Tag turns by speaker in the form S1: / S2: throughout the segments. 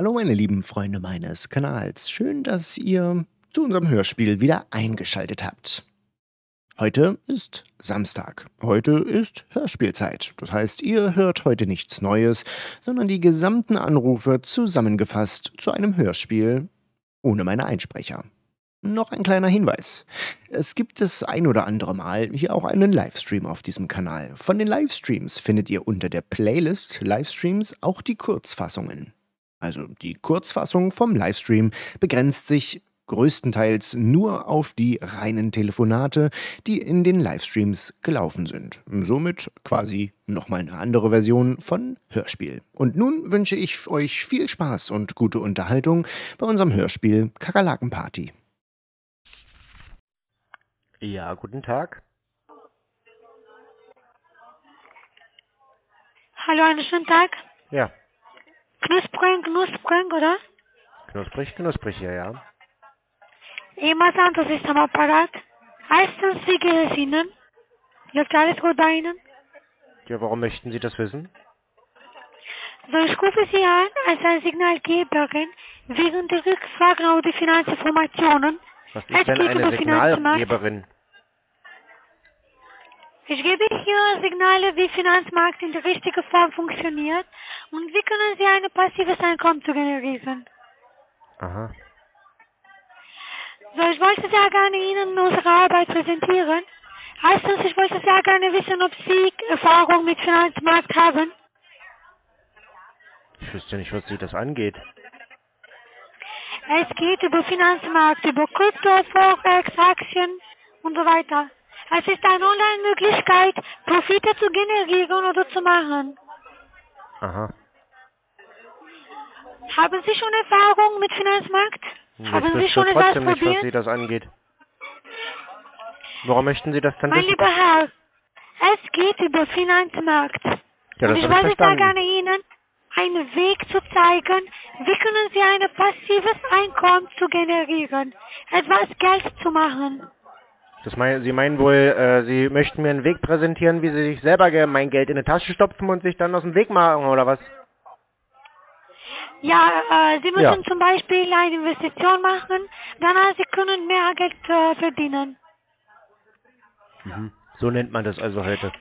S1: Hallo meine lieben Freunde meines Kanals. Schön, dass ihr zu unserem Hörspiel wieder eingeschaltet habt. Heute ist Samstag. Heute ist Hörspielzeit. Das heißt, ihr hört heute nichts Neues, sondern die gesamten Anrufe zusammengefasst zu einem Hörspiel ohne meine Einsprecher. Noch ein kleiner Hinweis. Es gibt das ein oder andere Mal hier auch einen Livestream auf diesem Kanal. Von den Livestreams findet ihr unter der Playlist Livestreams auch die Kurzfassungen. Also die Kurzfassung vom Livestream begrenzt sich größtenteils nur auf die reinen Telefonate, die in den Livestreams gelaufen sind. Somit quasi nochmal eine andere Version von Hörspiel. Und nun wünsche ich euch viel Spaß und gute Unterhaltung bei unserem Hörspiel Kakerlakenparty.
S2: Ja, guten Tag.
S3: Hallo, einen schönen Tag.
S2: Ja,
S3: Knusprig, knusprig, oder?
S2: knusprig, knusprig, ja, ja.
S3: Jemand anderes ist am Apparat. Erstens, wie geht es Ihnen? Läuft alles gut bei Ihnen?
S2: Ja, warum möchten Sie das wissen?
S3: So, ich rufe Sie an als ein Signalgeberin wegen der Rückfragen auf die Finanzinformationen.
S2: Was
S3: Es
S2: ist denn
S3: geht
S2: eine. Signalgeberin?
S3: Ich gebe hier Signale, wie Finanzmarkt in der richtigen Form funktioniert und wie können Sie ein passives Einkommen zu generieren.
S2: Aha.
S3: So, ich wollte sehr gerne Ihnen unsere Arbeit präsentieren. Erstens, ich wollte sehr gerne wissen, ob Sie Erfahrung mit Finanzmarkt haben.
S2: Ich wüsste nicht, was Sie das angeht.
S3: Es geht über Finanzmarkt, über Krypto, Forex, Aktien und so weiter. Es ist eine Online-Möglichkeit, Profite zu generieren oder zu machen.
S2: Aha.
S3: Haben Sie schon Erfahrung mit Finanzmarkt?
S2: Ich
S3: Haben Sie schon etwas
S2: trotzdem nicht, was
S3: probiert?
S2: Sie das angeht. Warum möchten Sie das denn
S3: Mein
S2: wissen?
S3: lieber Herr, es geht über Finanzmarkt.
S2: Ja,
S3: und
S2: das
S3: ich
S2: habe ich
S3: sehr
S2: verstanden.
S3: gerne Ihnen einen Weg zu zeigen, wie können Sie ein passives Einkommen zu generieren, etwas Geld zu machen.
S2: Das meinen, Sie meinen wohl, äh, Sie möchten mir einen Weg präsentieren, wie Sie sich selber mein Geld in die Tasche stopfen und sich dann aus dem Weg machen, oder was?
S3: Ja, äh, Sie müssen
S2: Ja.
S3: zum Beispiel eine Investition machen, danach Sie können mehr Geld äh, verdienen.
S2: Mhm. So nennt man das also heute.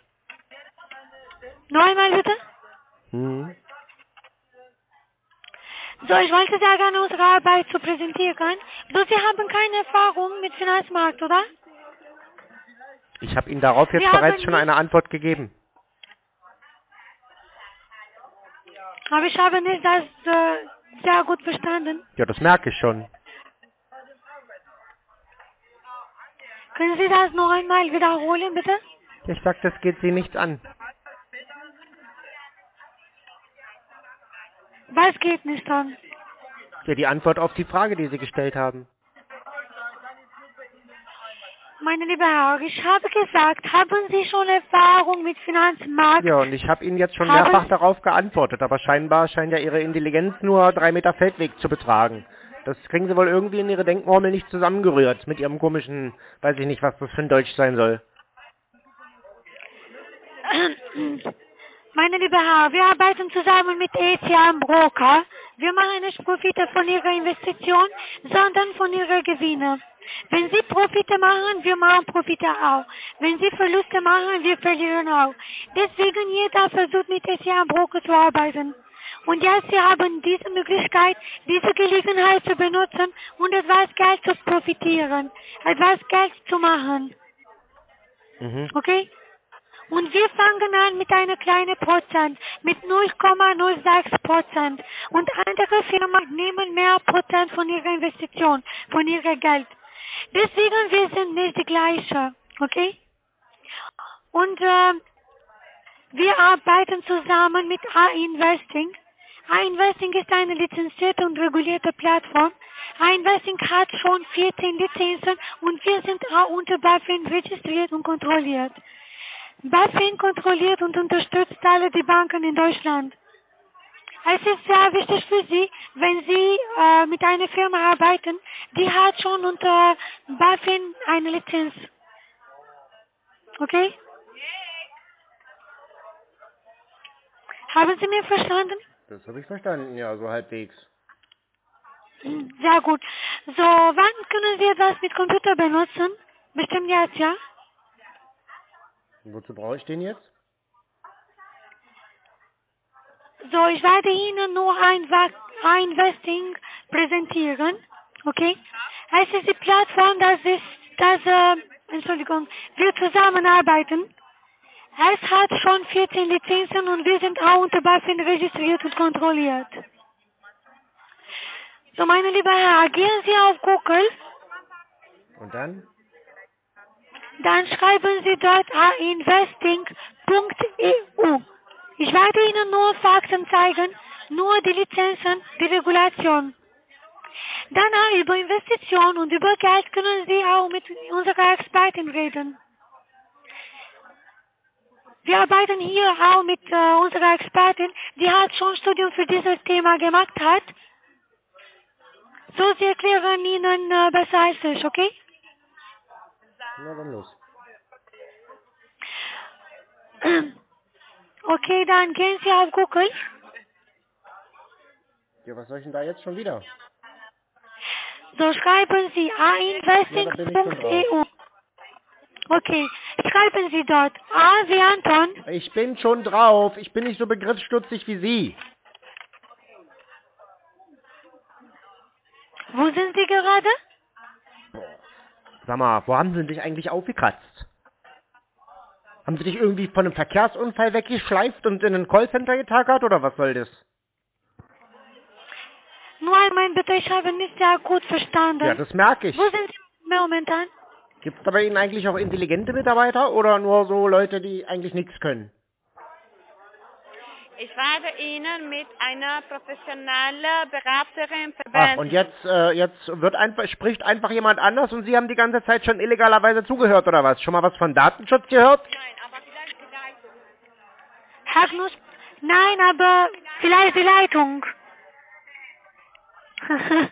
S3: Noch einmal bitte.
S2: Mhm.
S3: So, ich wollte sehr gerne unsere Arbeit zu präsentieren. So, Sie haben keine Erfahrung mit Finanzmarkt, oder?
S2: Ich habe Ihnen darauf jetzt
S3: Wir
S2: bereits schon eine Antwort gegeben.
S3: Aber ich habe nicht das äh, sehr gut verstanden.
S2: Ja, das merke ich schon.
S3: Können Sie das noch einmal wiederholen, bitte?
S2: Ich sag, das geht Sie nichts an.
S3: Was geht nicht an?
S2: Ja, die Antwort auf die Frage, die Sie gestellt haben.
S3: Meine liebe Herr, ich habe gesagt, haben Sie schon Erfahrung mit Finanzmarkt?
S2: Ja, und ich habe Ihnen jetzt schon
S3: Haben-
S2: mehrfach darauf geantwortet, aber scheinbar scheint ja Ihre Intelligenz nur drei Meter Feldweg zu betragen. Das kriegen Sie wohl irgendwie in Ihre Denkmurmel nicht zusammengerührt mit Ihrem komischen, weiß ich nicht, was das für ein Deutsch sein soll.
S3: Meine liebe Herr, wir arbeiten zusammen mit ECM Broker. Wir machen nicht Profite von Ihrer Investition, sondern von Ihrer Gewinne. Wenn Sie Profite machen, wir machen Profite auch. Wenn Sie Verluste machen, wir verlieren auch. Deswegen jeder versucht mit ECM Broker zu arbeiten. Und jetzt Sie haben diese Möglichkeit, diese Gelegenheit zu benutzen und etwas Geld zu profitieren, etwas Geld zu machen.
S2: Mhm.
S3: Okay? Und wir fangen an mit einer kleinen Prozent, mit 0,06 Prozent. Und andere Firmen nehmen mehr Prozent von ihrer Investition, von ihrem Geld. Deswegen, wir sind nicht die gleiche. Okay? Und äh, wir arbeiten zusammen mit A-Investing. A-Investing ist eine lizenzierte und regulierte Plattform. A-Investing hat schon 14 Lizenzen und wir sind auch unter BaFin registriert und kontrolliert. BaFin kontrolliert und unterstützt alle die Banken in Deutschland. Es ist sehr wichtig für Sie, wenn Sie äh, mit einer Firma arbeiten, die hat schon unter BaFin eine Lizenz. Okay? Haben Sie mir verstanden?
S2: Das habe ich verstanden, ja, so halbwegs.
S3: Sehr gut. So, wann können Sie etwas mit Computer benutzen? Bestimmt jetzt, ja?
S2: Wozu brauche ich den jetzt?
S3: So, ich werde Ihnen nur ein, ein Vesting präsentieren. Okay? Es ist die Plattform, das ist, das, äh, Entschuldigung, wir zusammenarbeiten. Es hat schon 14 Lizenzen und wir sind auch unter BaFin registriert und kontrolliert. So, meine liebe Herr, gehen Sie auf Google,
S2: Und dann?
S3: dann schreiben Sie dort investing.eu. Ich werde Ihnen nur Fakten zeigen, nur die Lizenzen, die Regulation. Danach über Investition und über Geld können Sie auch mit unserer Expertin reden. Wir arbeiten hier auch mit äh, unserer Expertin, die hat schon Studium für dieses Thema gemacht hat. So, sie erklären Ihnen äh, besser als ich, okay?
S2: Na dann los.
S3: Okay, dann gehen Sie auf Google.
S2: Ja, was soll ich denn da jetzt schon wieder?
S3: So schreiben Sie ainvesting.eu. Okay, schreiben Sie dort A wie Anton,
S2: Ich bin schon drauf. Ich bin nicht so begriffsstutzig wie Sie.
S3: wo sind Sie gerade?
S2: Sag mal, wo haben Sie dich eigentlich aufgekratzt? Haben Sie dich irgendwie von einem Verkehrsunfall weggeschleift und in ein Callcenter getagert oder was soll das?
S3: Nur einmal bitte, ich habe nicht sehr gut verstanden.
S2: Ja, das merke ich.
S3: Wo sind Sie momentan?
S2: Gibt es bei Ihnen eigentlich auch intelligente Mitarbeiter oder nur so Leute, die eigentlich nichts können?
S4: Ich werde Ihnen mit einer professionellen Beraterin
S2: Ach,
S4: verbinden.
S2: und jetzt, äh, jetzt wird einfach, spricht einfach jemand anders und Sie haben die ganze Zeit schon illegalerweise zugehört oder was? Schon mal was von Datenschutz gehört?
S3: Herr Knus Nein, aber vielleicht die Leitung.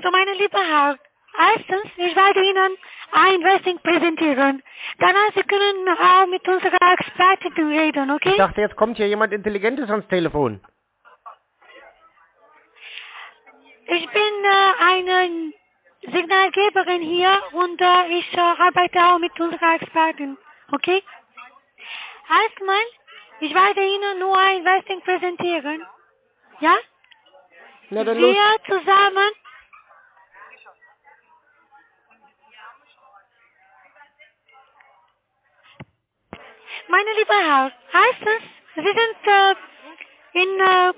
S3: so, meine liebe Herr, erstens, ich werde Ihnen ein Investing präsentieren. Danach Sie können auch mit unserer Expertin reden, okay?
S2: Ich dachte, jetzt kommt hier jemand Intelligentes ans Telefon.
S3: Ich bin äh, eine Signalgeberin hier und äh, ich äh, arbeite auch mit unserer Expertin. Okay? Erstmal, ich werde Ihnen nur ein Investing präsentieren. Ja?
S2: Na dann los.
S3: Wir zusammen. Meine liebe Herr, heißt es, Sie sind äh, in äh,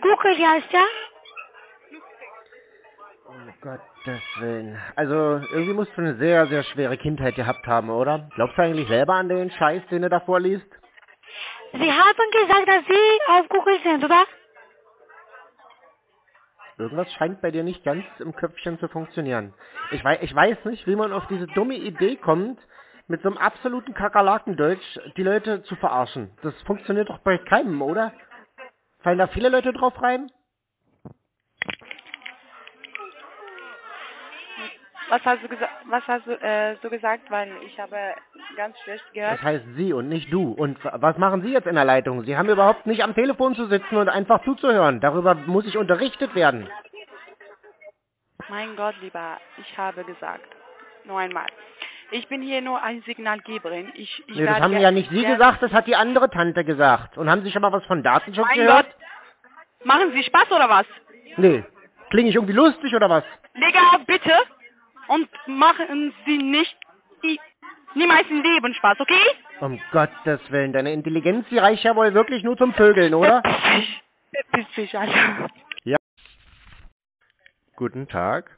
S3: Google, ja, ja?
S2: Um Gottes Willen. Also, irgendwie musst du eine sehr, sehr schwere Kindheit gehabt haben, oder? Glaubst du eigentlich selber an den Scheiß, den du da vorliest?
S3: Sie haben gesagt, dass Sie auf Google sind, oder?
S2: Irgendwas scheint bei dir nicht ganz im Köpfchen zu funktionieren. Ich weiß, ich weiß nicht, wie man auf diese dumme Idee kommt, mit so einem absoluten Kakerlakendeutsch die Leute zu verarschen. Das funktioniert doch bei keinem, oder? Fallen da viele Leute drauf rein?
S4: Was hast du gesagt? Was hast du äh, so gesagt? Weil ich habe ganz schlecht gehört.
S2: Das heißt Sie und nicht du. Und was machen Sie jetzt in der Leitung? Sie haben überhaupt nicht am Telefon zu sitzen und einfach zuzuhören. Darüber muss ich unterrichtet werden.
S4: Mein Gott, lieber, ich habe gesagt. Nur einmal. Ich bin hier nur eine Signalgeberin. Ich, ich
S2: Nee, das haben ja nicht Sie gesagt, das hat die andere Tante gesagt. Und haben Sie schon mal was von Datenschutz
S4: Mein
S2: gehört?
S4: Gott. Machen Sie Spaß oder was?
S2: Nee. Klinge ich irgendwie lustig oder was?
S4: Digga, bitte. Und machen Sie nicht die, niemals im Leben Spaß, okay?
S2: Um Gottes Willen, deine Intelligenz, die reicht ja wohl wirklich nur zum Vögeln, oder?
S4: Verpiss dich. Alter.
S2: Guten Tag.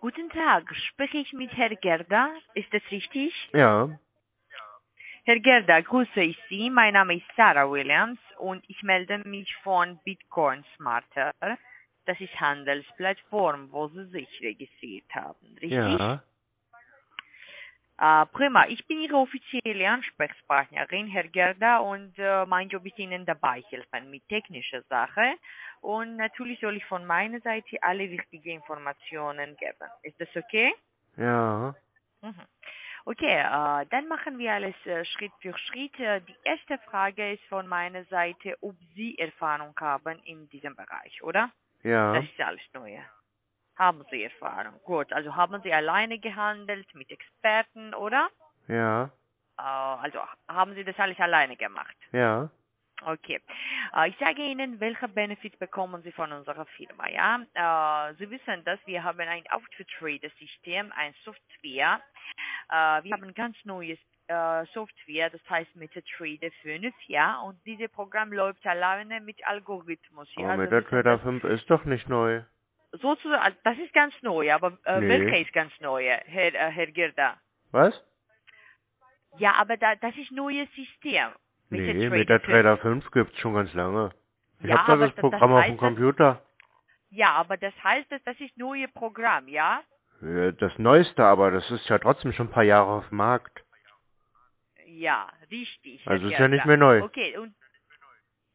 S5: Guten Tag, spreche ich mit Herr Gerda? Ist das richtig?
S2: Ja.
S5: Herr Gerda, grüße ich Sie. Mein Name ist Sarah Williams und ich melde mich von Bitcoin Smarter. Das ist Handelsplattform, wo Sie sich registriert haben, richtig?
S2: Ja.
S5: Äh, prima, ich bin Ihre offizielle Ansprechpartnerin, Herr Gerda, und äh, mein Job ist Ihnen dabei helfen mit technischer Sache. Und natürlich soll ich von meiner Seite alle wichtigen Informationen geben. Ist das okay?
S2: Ja.
S5: Mhm. Okay, äh, dann machen wir alles äh, Schritt für Schritt. Äh, die erste Frage ist von meiner Seite, ob Sie Erfahrung haben in diesem Bereich, oder?
S2: Ja.
S5: Das ist alles Neue. Haben Sie Erfahrung? Gut, also haben Sie alleine gehandelt mit Experten, oder?
S2: Ja.
S5: Äh, also haben Sie das alles alleine gemacht?
S2: Ja.
S5: Okay. Äh, ich sage Ihnen, welche Benefits bekommen Sie von unserer Firma. Ja? Äh, Sie wissen, dass wir haben ein Autotrader-System, ein Software. Wir haben ganz neues Software, das heißt MetaTrader 5, ja, und dieses Programm läuft alleine mit Algorithmus. Ja?
S2: Aber
S5: Also
S2: MetaTrader
S5: das-
S2: 5 ist doch nicht neu.
S5: Sozusagen, also das ist ganz neu, aber äh,
S2: Nee.
S5: welcher ist ganz neu, Herr, äh, Herr Girda?
S2: Was?
S5: Ja, aber da, das ist neues System.
S2: Nee,
S5: MetaTrader
S2: MetaTrader 5 gibt's schon ganz lange. Ich
S5: Ja,
S2: hab doch
S5: aber
S2: das Programm
S5: das
S2: auf dem
S5: heißt,
S2: Computer.
S5: Ja, aber das heißt, dass das ist neue Programm, ja?
S2: Das neueste, aber das ist ja trotzdem schon ein paar Jahre auf dem Markt.
S5: Ja, richtig.
S2: Also ist ja nicht mehr neu.
S5: Okay, und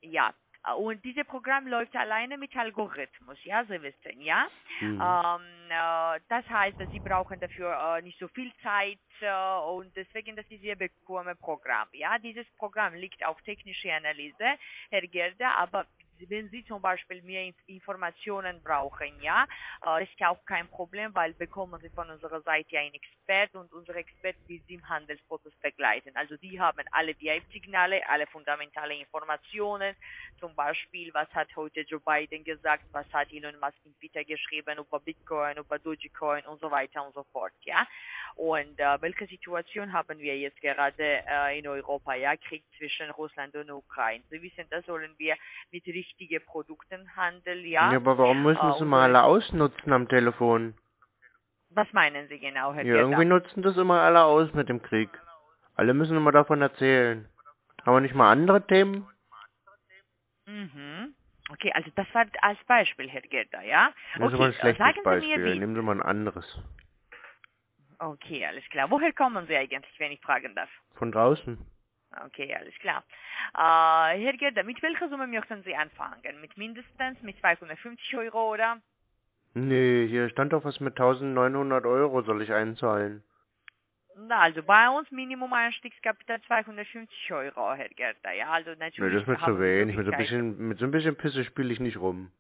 S5: ja, und dieses Programm läuft alleine mit Algorithmus, ja, Sie wissen, ja?
S2: Mhm.
S5: Ähm, äh, das heißt, dass Sie brauchen dafür äh, nicht so viel Zeit äh, und deswegen das ist Ihr bequeme Programm. Ja, dieses Programm liegt auf technische Analyse, Herr Gerda, aber wenn Sie zum Beispiel mehr Inf Informationen brauchen, ja, äh, das ist ja auch kein Problem, weil bekommen Sie von unserer Seite einen Expert und unser Expert wird Sie im Handelsprozess begleiten. Also die haben alle VIP-Signale, alle fundamentale Informationen, zum Beispiel, was hat heute Joe Biden gesagt, was hat Elon Musk in Twitter geschrieben über Bitcoin, über Dogecoin und so weiter und so fort, ja. Und äh, welche Situation haben wir jetzt gerade äh, in Europa, ja, Krieg zwischen Russland und Ukraine. Sie wissen, da sollen wir mit richtigen Produkten handeln, ja.
S2: Ja, aber warum müssen
S5: Äh,
S2: sie mal alle ausnutzen am Telefon?
S5: Was meinen Sie genau, Herr
S2: Ja, irgendwie nutzen das immer alle aus mit dem Krieg. Alle müssen immer davon erzählen. Haben wir nicht mal andere Themen?
S5: Mhm. Okay, also das war als Beispiel, Herr Gerda, ja?
S2: Das ist aber ein schlechtes
S5: sagen Sie
S2: Beispiel.
S5: mir wie.
S2: Nehmen Sie mal ein anderes.
S5: Okay, alles klar. Woher kommen Sie eigentlich, wenn ich fragen darf?
S2: Von draußen.
S5: Okay, alles klar. Äh, Herr Gerda, mit welcher Summe möchten Sie anfangen? Mit mindestens mit 250 Euro oder?
S2: Nee, hier stand doch was mit 1900 Euro soll ich einzahlen.
S5: Na, also bei uns Minimum Einstiegskapital 250 Euro, Herr Gerda. Ja, also
S2: Nee,
S5: natürlich.
S2: das ist mir zu wenig. Mit so ein bisschen, mit so ein bisschen Pisse spiele ich nicht rum.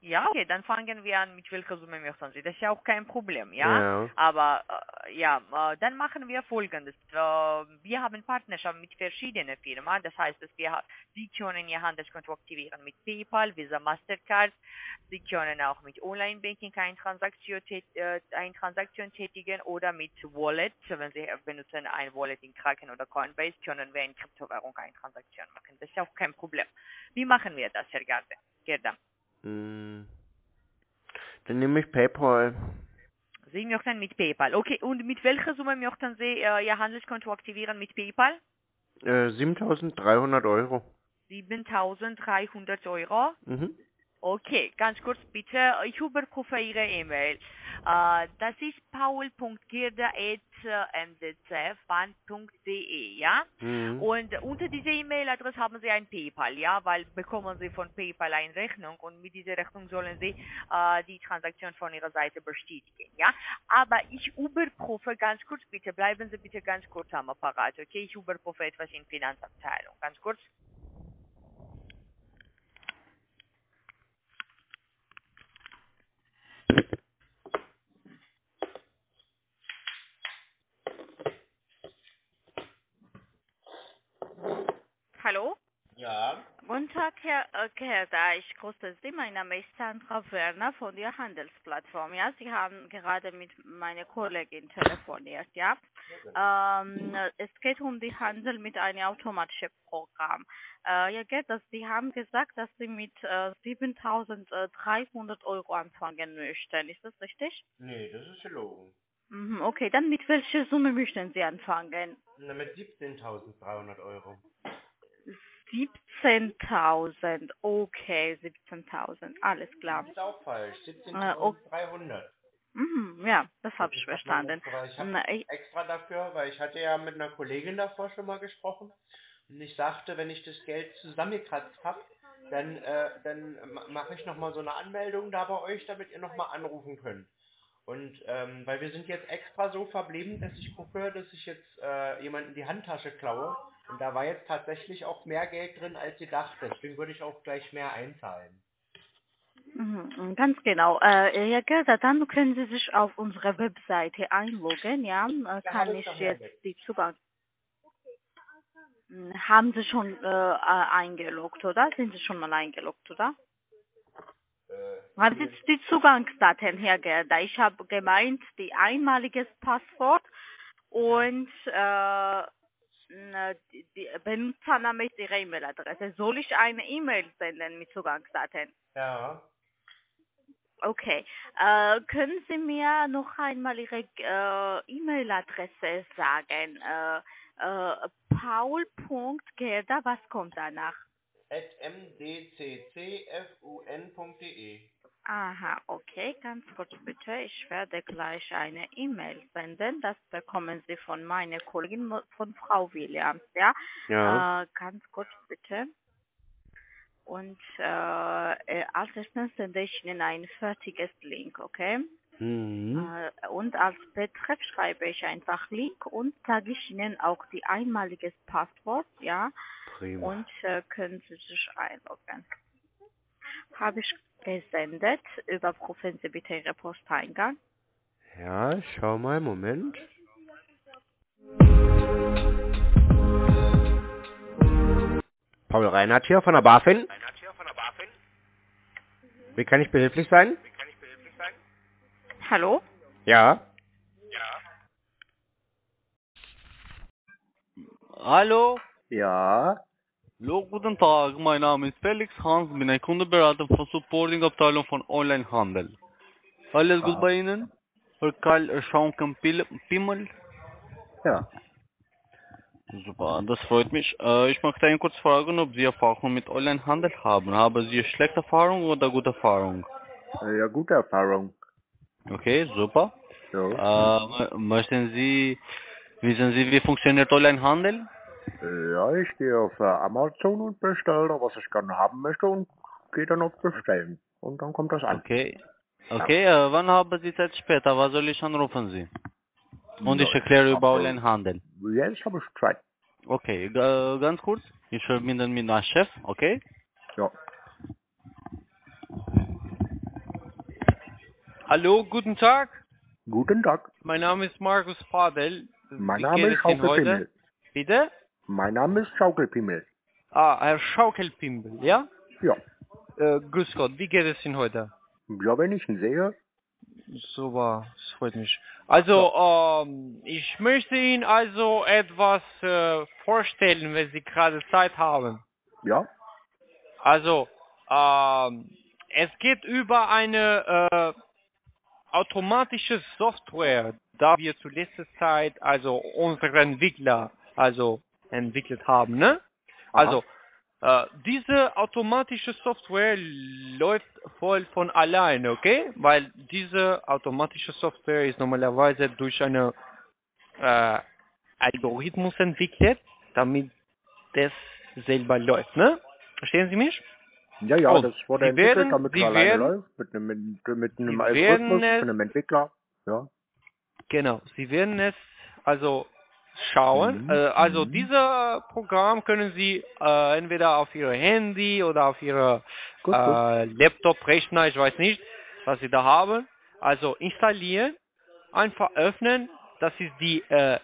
S5: Ja, okay, dann fangen wir an, mit welcher Summe möchten Sie. Das ist ja auch kein Problem, ja?
S2: Ja.
S5: Aber äh, ja, äh, dann machen wir folgendes. Äh, wir haben Partnerschaften mit verschiedenen Firmen. Das heißt, dass wir, Sie können Ihr Handelskonto aktivieren mit PayPal, Visa, Mastercard. Sie können auch mit Online-Banking eine Transaktion, tät- äh, eine Transaktion tätigen oder mit Wallet. Wenn Sie benutzen ein Wallet in Kraken oder Coinbase, können wir in Kryptowährung eine Transaktion machen. Das ist auch kein Problem. Wie machen wir das, Herr Garde? Gerda?
S2: Hm. Dann nehme ich PayPal.
S5: Sie möchten mit PayPal. Okay, und mit welcher Summe möchten Sie äh, Ihr Handelskonto aktivieren mit PayPal?
S2: Äh, 7300 Euro.
S5: 7300 Euro.
S2: Mhm.
S5: Okay, ganz kurz bitte. Ich überprüfe Ihre E-Mail. Äh, das ist paul.girda.mdcfund.de, ja?
S2: Mhm.
S5: Und unter dieser E-Mail-Adresse haben Sie ein PayPal, ja? Weil bekommen Sie von PayPal eine Rechnung und mit dieser Rechnung sollen Sie äh, die Transaktion von Ihrer Seite bestätigen, ja? Aber ich überprüfe ganz kurz, bitte bleiben Sie bitte ganz kurz am Apparat, okay? Ich überprüfe etwas in Finanzabteilung. Ganz kurz.
S6: Hallo?
S2: Ja.
S6: Guten Tag, Herr äh, Gerda. Ich grüße Sie. Mein Name ist Sandra Werner von der Handelsplattform. Ja, Sie haben gerade mit meiner Kollegin telefoniert, ja? Ähm, es geht um den Handel mit einem automatischen Programm. Äh, ja, Gerda, Sie haben gesagt, dass Sie mit äh, 7.300 Euro anfangen möchten. Ist das richtig?
S2: Nee, das ist gelogen.
S6: Mhm, okay, dann mit welcher Summe möchten Sie anfangen?
S2: Na, mit 17.300 Euro.
S6: 17.000. Okay, 17.000. Alles klar.
S2: ist auch falsch.
S6: Ah, okay.
S2: 17.300.
S6: Mhm, ja, das habe ich verstanden.
S2: Ich habe extra dafür, weil ich hatte ja mit einer Kollegin davor schon mal gesprochen und ich sagte, wenn ich das Geld zusammengekratzt habe, dann, äh, dann ma- mache ich nochmal so eine Anmeldung da bei euch, damit ihr nochmal anrufen könnt.
S7: Und ähm, weil wir sind jetzt extra so verblieben, dass ich gucke, dass ich jetzt äh, jemanden die Handtasche klaue. Und da war jetzt tatsächlich auch mehr Geld drin, als ich dachte. Deswegen würde ich auch gleich mehr einzahlen.
S6: Mhm, Ganz genau. Äh, Herr Gerda, dann können Sie sich auf unsere Webseite einloggen, ja? Äh, kann
S7: ich
S6: jetzt die Zugang. Hm, Haben Sie schon äh, eingeloggt, oder? Sind Sie schon mal eingeloggt, oder?
S7: Äh,
S6: Haben Sie die Zugangsdaten, Herr Gerda? Ich habe gemeint, die einmaliges Passwort und äh, die, die Benutzername ist Ihre E-Mail-Adresse. Soll ich eine E-Mail senden mit Zugangsdaten?
S7: ja.
S6: Okay. Äh, können Sie mir noch einmal Ihre äh, E-Mail-Adresse sagen? Äh, äh, Paul.gerda, was kommt danach?
S7: At mdccfun.de.
S6: Aha, okay, ganz kurz bitte. Ich werde gleich eine E-Mail senden. Das bekommen Sie von meiner Kollegin, von Frau Williams, ja?
S7: Ja.
S6: Äh, ganz kurz bitte. Und äh, äh, als erstes sende ich Ihnen ein fertiges Link, okay?
S7: Mhm.
S6: Äh, und als Betreff schreibe ich einfach Link und sage ich Ihnen auch die einmaliges Passwort, ja?
S7: Prima.
S6: Und äh, können Sie sich einloggen. Habe ich gesendet. Überprüfen Sie bitte Ihre Posteingang.
S7: Ja, ich schau mal, Moment. Paul Reinhardt hier von der BaFin. Wie kann ich behilflich sein?
S6: Hallo?
S7: Ja.
S8: Hallo,
S7: Ja.
S8: Hallo, guten Tag. Mein Name ist Felix Hans, bin ein Kundeberater von Supporting-Abteilung von Onlinehandel. Alles gut
S7: Ah.
S8: bei Ihnen? Herr Karl Schauken Pimmel?
S7: Ja.
S8: Super, das freut mich. Äh, ich möchte Ihnen kurz fragen, ob Sie Erfahrung mit Onlinehandel haben. Haben Sie schlechte Erfahrung oder gute Erfahrung?
S7: Ja, gute Erfahrung.
S8: Okay, super.
S7: So.
S8: Äh, mö- möchten Sie, wissen Sie, wie funktioniert Onlinehandel?
S7: Ja, ich gehe auf äh, Amazon und bestelle da, was ich gerne haben möchte und gehe dann auf Bestellen. Und dann kommt das an.
S8: Okay. Okay, äh, wann haben Sie Zeit später? Was soll ich anrufen Sie? Und ich
S7: Ja,
S8: erkläre über
S7: aber-
S8: Onlinehandel.
S7: Jetzt habe ich Zeit.
S8: Okay, g- ganz kurz. Ich verbinde mit meinem Chef, okay?
S7: Ja.
S9: Hallo, guten Tag.
S7: Guten Tag.
S9: Mein Name ist Markus Fadel.
S7: Mein Name ist? Schaukelpimmel.
S9: Bitte?
S7: Mein Name ist Schaukelpimmel.
S9: Ah, Herr Schaukelpimbel, ja?
S7: Ja.
S9: Äh, grüß Gott, wie geht es Ihnen heute?
S7: Ja, wenn ich ihn sehe.
S9: Super, das freut mich. Also, ähm, ich möchte Ihnen also etwas äh, vorstellen, wenn Sie gerade Zeit haben.
S7: Ja.
S9: Also, ähm, es geht über eine äh, automatische Software, da wir zu letzter Zeit also unsere Entwickler also entwickelt haben, ne? Also, äh, diese automatische Software läuft voll von alleine, okay? Weil diese automatische Software ist normalerweise durch eine äh, Algorithmus entwickelt, damit das selber läuft, ne? Verstehen Sie mich?
S7: Ja, ja,
S9: Und
S7: das wurde entwickelt,
S9: werden-
S7: damit es alleine
S9: werden-
S7: läuft. Mit einem, mit, mit einem Algorithmus, mit einem Entwickler. Ja.
S9: Genau, Sie werden es also schauen.
S7: Mhm,
S9: Äh, also
S7: mhm.
S9: dieses Programm können Sie äh, entweder auf Ihr Handy oder auf
S7: Gut,
S9: äh, Laptop, Rechner, ich weiß nicht, was Sie da haben. Also installieren, einfach öffnen. Das ist die äh,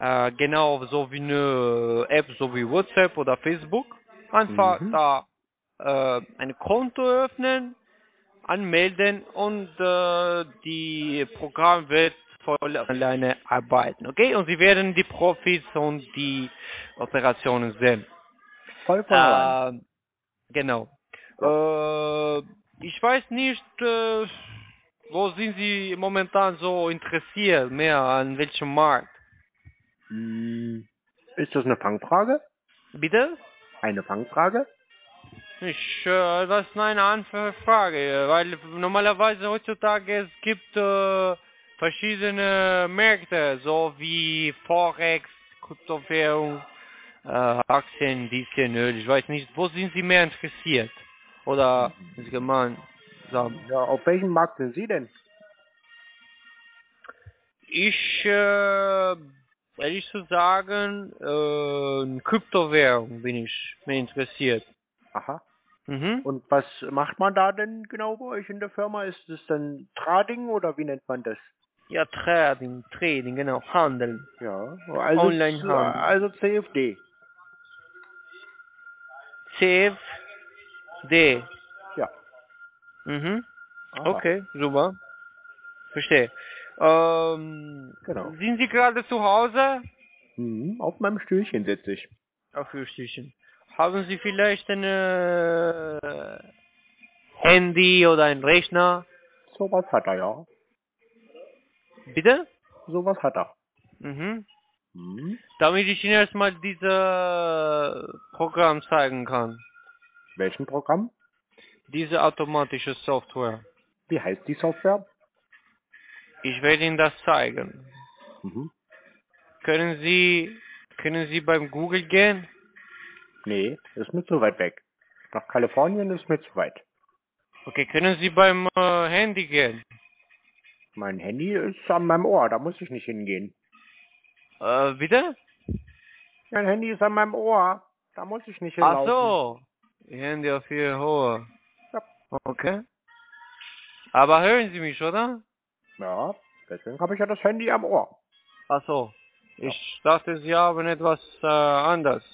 S9: äh, genau so wie eine App, so wie WhatsApp oder Facebook. Einfach
S7: Mhm.
S9: da äh, ein Konto öffnen, anmelden und äh, die Programm wird voll alleine arbeiten, okay? Und Sie werden die Profis und die Operationen sehen.
S7: Voll von allein.
S9: Äh, genau. Äh, ich weiß nicht, äh, wo sind Sie momentan so interessiert, mehr an welchem Markt?
S7: Hm, Ist das eine Fangfrage?
S9: Bitte?
S7: Eine Fangfrage?
S9: Ich, äh, das ist eine einfache Frage, weil normalerweise heutzutage es gibt äh, verschiedene Märkte, so wie Forex, Kryptowährung, äh, Aktien, Diesel, Öl. Ich weiß nicht, wo sind Sie mehr interessiert? Oder insgemein sagen?
S7: Ja, auf welchem Markt sind Sie denn?
S9: Ich, äh, ehrlich zu sagen, äh, in Kryptowährung bin ich mehr interessiert.
S7: Aha.
S9: Mhm.
S7: Und was macht man da denn genau bei euch in der Firma? Ist es dann Trading oder wie nennt man das?
S9: Ja, Trading, Trading, genau, Handel.
S7: Ja, also,
S9: Onlinehandel.
S7: also CFD.
S9: CFD.
S7: Ja.
S9: Mhm.
S7: Aha.
S9: Okay, super. Verstehe. Ähm,
S7: Genau.
S9: Sind Sie gerade zu Hause?
S7: Mhm, auf meinem Stühlchen sitze ich.
S9: Auf Ihr Stühlchen. Haben Sie vielleicht ein äh, Handy oder ein Rechner?
S7: Sowas hat er, ja.
S9: Bitte?
S7: Sowas hat er.
S9: Mhm.
S7: Mhm.
S9: Damit ich Ihnen erstmal dieses Programm zeigen kann.
S7: Welchen Programm?
S9: Diese automatische Software.
S7: Wie heißt die Software?
S9: Ich werde Ihnen das zeigen.
S7: Mhm.
S9: Können Sie, können Sie beim Google gehen?
S7: Nee, ist mir zu weit weg. Nach Kalifornien ist mir zu weit.
S9: Okay, können Sie beim äh, Handy gehen?
S7: Mein Handy ist an meinem Ohr, da muss ich nicht hingehen.
S9: Äh, bitte?
S7: Mein Handy ist an meinem Ohr, da muss ich nicht
S9: Ach
S7: hinlaufen.
S9: so. Ihr Handy auf Ihr Ohr.
S7: Ja.
S9: Okay. Aber hören Sie mich, oder?
S7: Ja, deswegen habe ich ja das Handy am Ohr.
S9: Ach so. Ich dachte, Sie haben etwas äh, anderes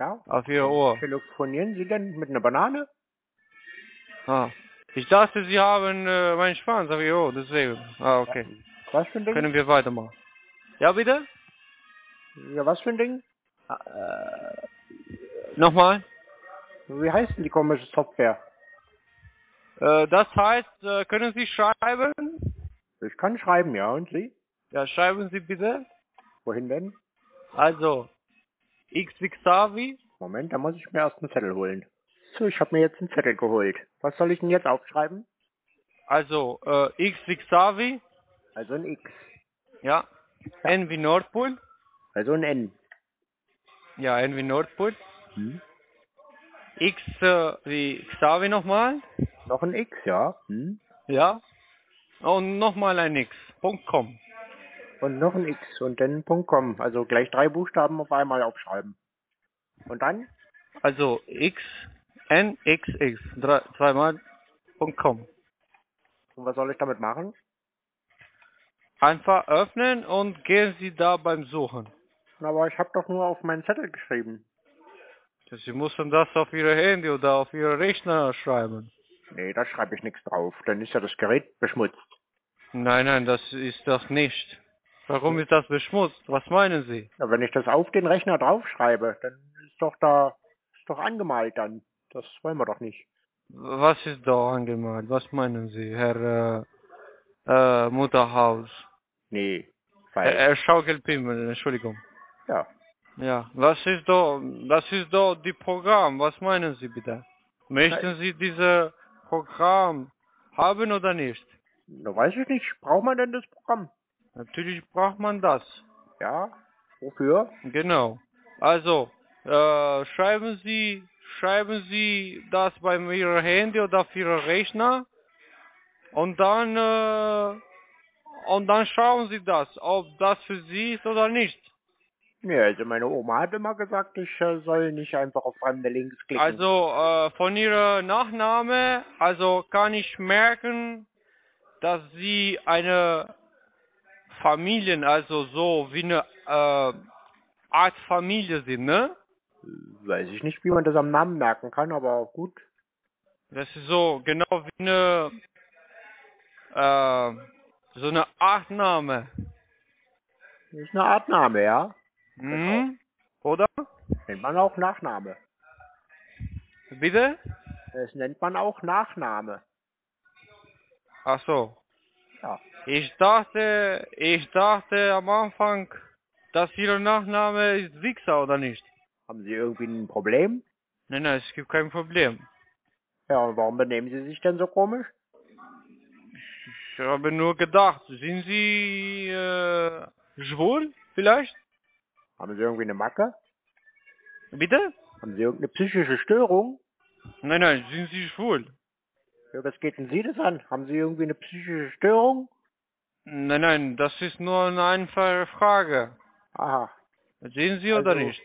S7: Ja?
S9: auf Ihr Ohr.
S7: Telefonieren Sie denn mit einer Banane?
S9: Ah. Ich dachte, Sie haben äh, meinen Schwanz auf Ihr Ohr, deswegen. Ah, okay.
S7: Was für ein Ding?
S9: Können wir weitermachen. Ja, bitte?
S7: Ja, was für ein Ding?
S9: Äh, nochmal?
S7: Wie heißt denn die komische Software?
S9: Äh, das heißt, äh, können Sie schreiben?
S7: Ich kann schreiben, ja, und Sie?
S9: Ja, schreiben Sie bitte.
S7: Wohin denn?
S9: Also, X wie Xavi,
S7: Moment, da muss ich mir erst einen Zettel holen. So, ich habe mir jetzt einen Zettel geholt. Was soll ich denn jetzt aufschreiben?
S9: also äh, X wie Xavi,
S7: Also ein X.
S9: ja, N wie Nordpol,
S7: Also ein N.
S9: ja, N wie Nordpol,
S7: Hm?
S9: X äh, wie Xavi nochmal,
S7: Noch ein X, ja. Hm?
S9: ja, und nochmal ein X, Punkt com.
S7: Und noch ein X und dann .com. Also gleich drei Buchstaben auf einmal aufschreiben. Und dann?
S9: Also X, N, X, X, drei, zweimal, Punkt com.
S7: Und was soll ich damit machen?
S9: Einfach öffnen und gehen Sie da beim Suchen.
S7: Aber ich habe doch nur auf meinen Zettel geschrieben.
S9: Sie müssen das auf Ihr Handy oder auf Ihr Rechner schreiben.
S7: Nee, da schreibe ich nichts drauf. Dann ist ja das Gerät beschmutzt.
S9: Nein, nein, das ist das nicht. Warum ist das beschmutzt? Was meinen Sie?
S7: Ja, wenn ich das auf den Rechner draufschreibe, dann ist doch da ist doch angemalt dann. Das wollen wir doch nicht.
S9: Was ist da angemalt? Was meinen Sie, Herr äh, äh, Mutterhaus?
S7: Nee. Weil,
S9: Herr Schaukelpimmel, Entschuldigung.
S7: ja.
S9: Ja, was ist da, das ist da die Programm, was meinen Sie bitte? Möchten Sie dieses Programm haben oder nicht?
S7: Da weiß ich nicht. Braucht man denn das Programm?
S9: Natürlich braucht man das.
S7: Ja. Wofür?
S9: Genau. Also, äh, schreiben Sie, schreiben Sie das bei Ihrem Handy oder auf Ihrem Rechner und dann, äh, und dann schauen Sie das, ob das für Sie ist oder nicht.
S7: Ja, also meine Oma hat immer gesagt, ich äh, soll nicht einfach auf fremde Links klicken.
S9: Also, äh, von Ihrer Nachname, also kann ich merken, dass Sie eine Familien, also so wie eine äh, Art Familie sind, ne?
S7: Weiß ich nicht, wie man das am Namen merken kann, aber gut.
S9: Das ist so genau wie eine äh, so eine Artname.
S7: Das ist eine Art Name, ja.
S9: Mhm. Oder?
S7: Nennt man auch Nachname.
S9: Bitte?
S7: Das nennt man auch Nachname.
S9: Ach so.
S7: Ja.
S9: Ich dachte, ich dachte am Anfang, dass Ihr Nachname ist Wichser oder nicht?
S7: Haben Sie irgendwie ein Problem?
S9: Nein, nein, es gibt kein Problem.
S7: Ja, und warum benehmen Sie sich denn so komisch?
S9: Ich habe nur gedacht, sind Sie äh, schwul vielleicht?
S7: Haben Sie irgendwie eine Macke?
S9: Bitte?
S7: Haben Sie irgendeine psychische Störung?
S9: Nein, nein, sind Sie schwul?
S7: Ja, was geht denn Sie das an? Haben Sie irgendwie eine psychische Störung?
S9: Nein, nein, das ist nur eine einfache Frage.
S7: Aha.
S9: Sehen Sie oder
S7: Also-
S9: nicht?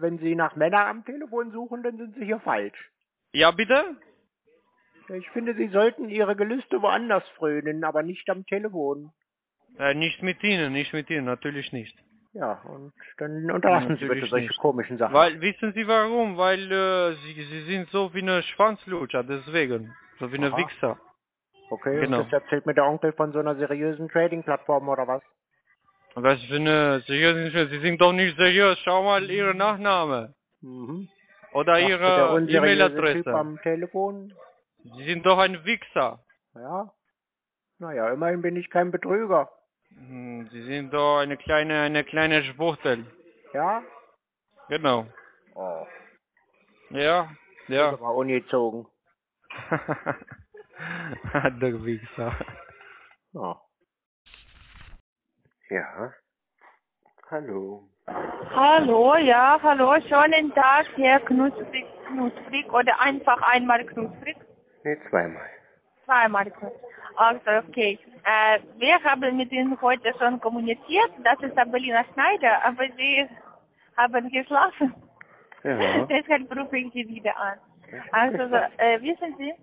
S7: Wenn Sie nach Männern am Telefon suchen, dann sind Sie hier falsch.
S9: Ja, bitte?
S7: Ich finde, Sie sollten Ihre Gelüste woanders frönen, aber nicht am Telefon.
S9: Äh, nicht mit Ihnen, nicht mit Ihnen, natürlich nicht.
S7: Ja, und dann unterlassen Sie bitte solche
S9: nicht.
S7: komischen Sachen.
S9: Weil, wissen Sie warum? Weil äh, Sie, Sie sind so wie eine Schwanzlutscher, deswegen. So wie eine
S7: Aha.
S9: Wichser.
S7: okay,
S9: genau.
S7: und das erzählt mir der Onkel von so einer seriösen Trading-Plattform oder was?
S9: Was für eine seriöse, Sie sind doch nicht seriös. Schau mal Ihre Nachname.
S7: Mhm.
S9: Oder
S7: Ach,
S9: Ihre E-Mail-Adresse.
S7: am Telefon?
S9: Sie sind doch ein Wichser.
S7: Ja. Naja, immerhin bin ich kein Betrüger.
S9: Hm, Sie sind doch eine kleine, eine kleine Schwuchtel.
S7: Ja?
S9: Genau.
S7: Oh,
S9: Ja,
S7: ja.
S9: ja.
S7: aber ungezogen.
S9: Der Wichser.
S7: Oh. Ja. Hallo.
S10: Hallo, ja, hallo, schönen Tag, Herr Knusprig, Knusprig oder einfach einmal Knusprig,
S7: Nee, zweimal.
S10: zweimal Knusprig. Also, okay. Äh, wir haben mit Ihnen heute schon kommuniziert, das ist Abelina Schneider, aber Sie haben geschlafen.
S7: Ja.
S10: Deshalb rufe ich Sie wieder an. Also, äh, wissen Sie,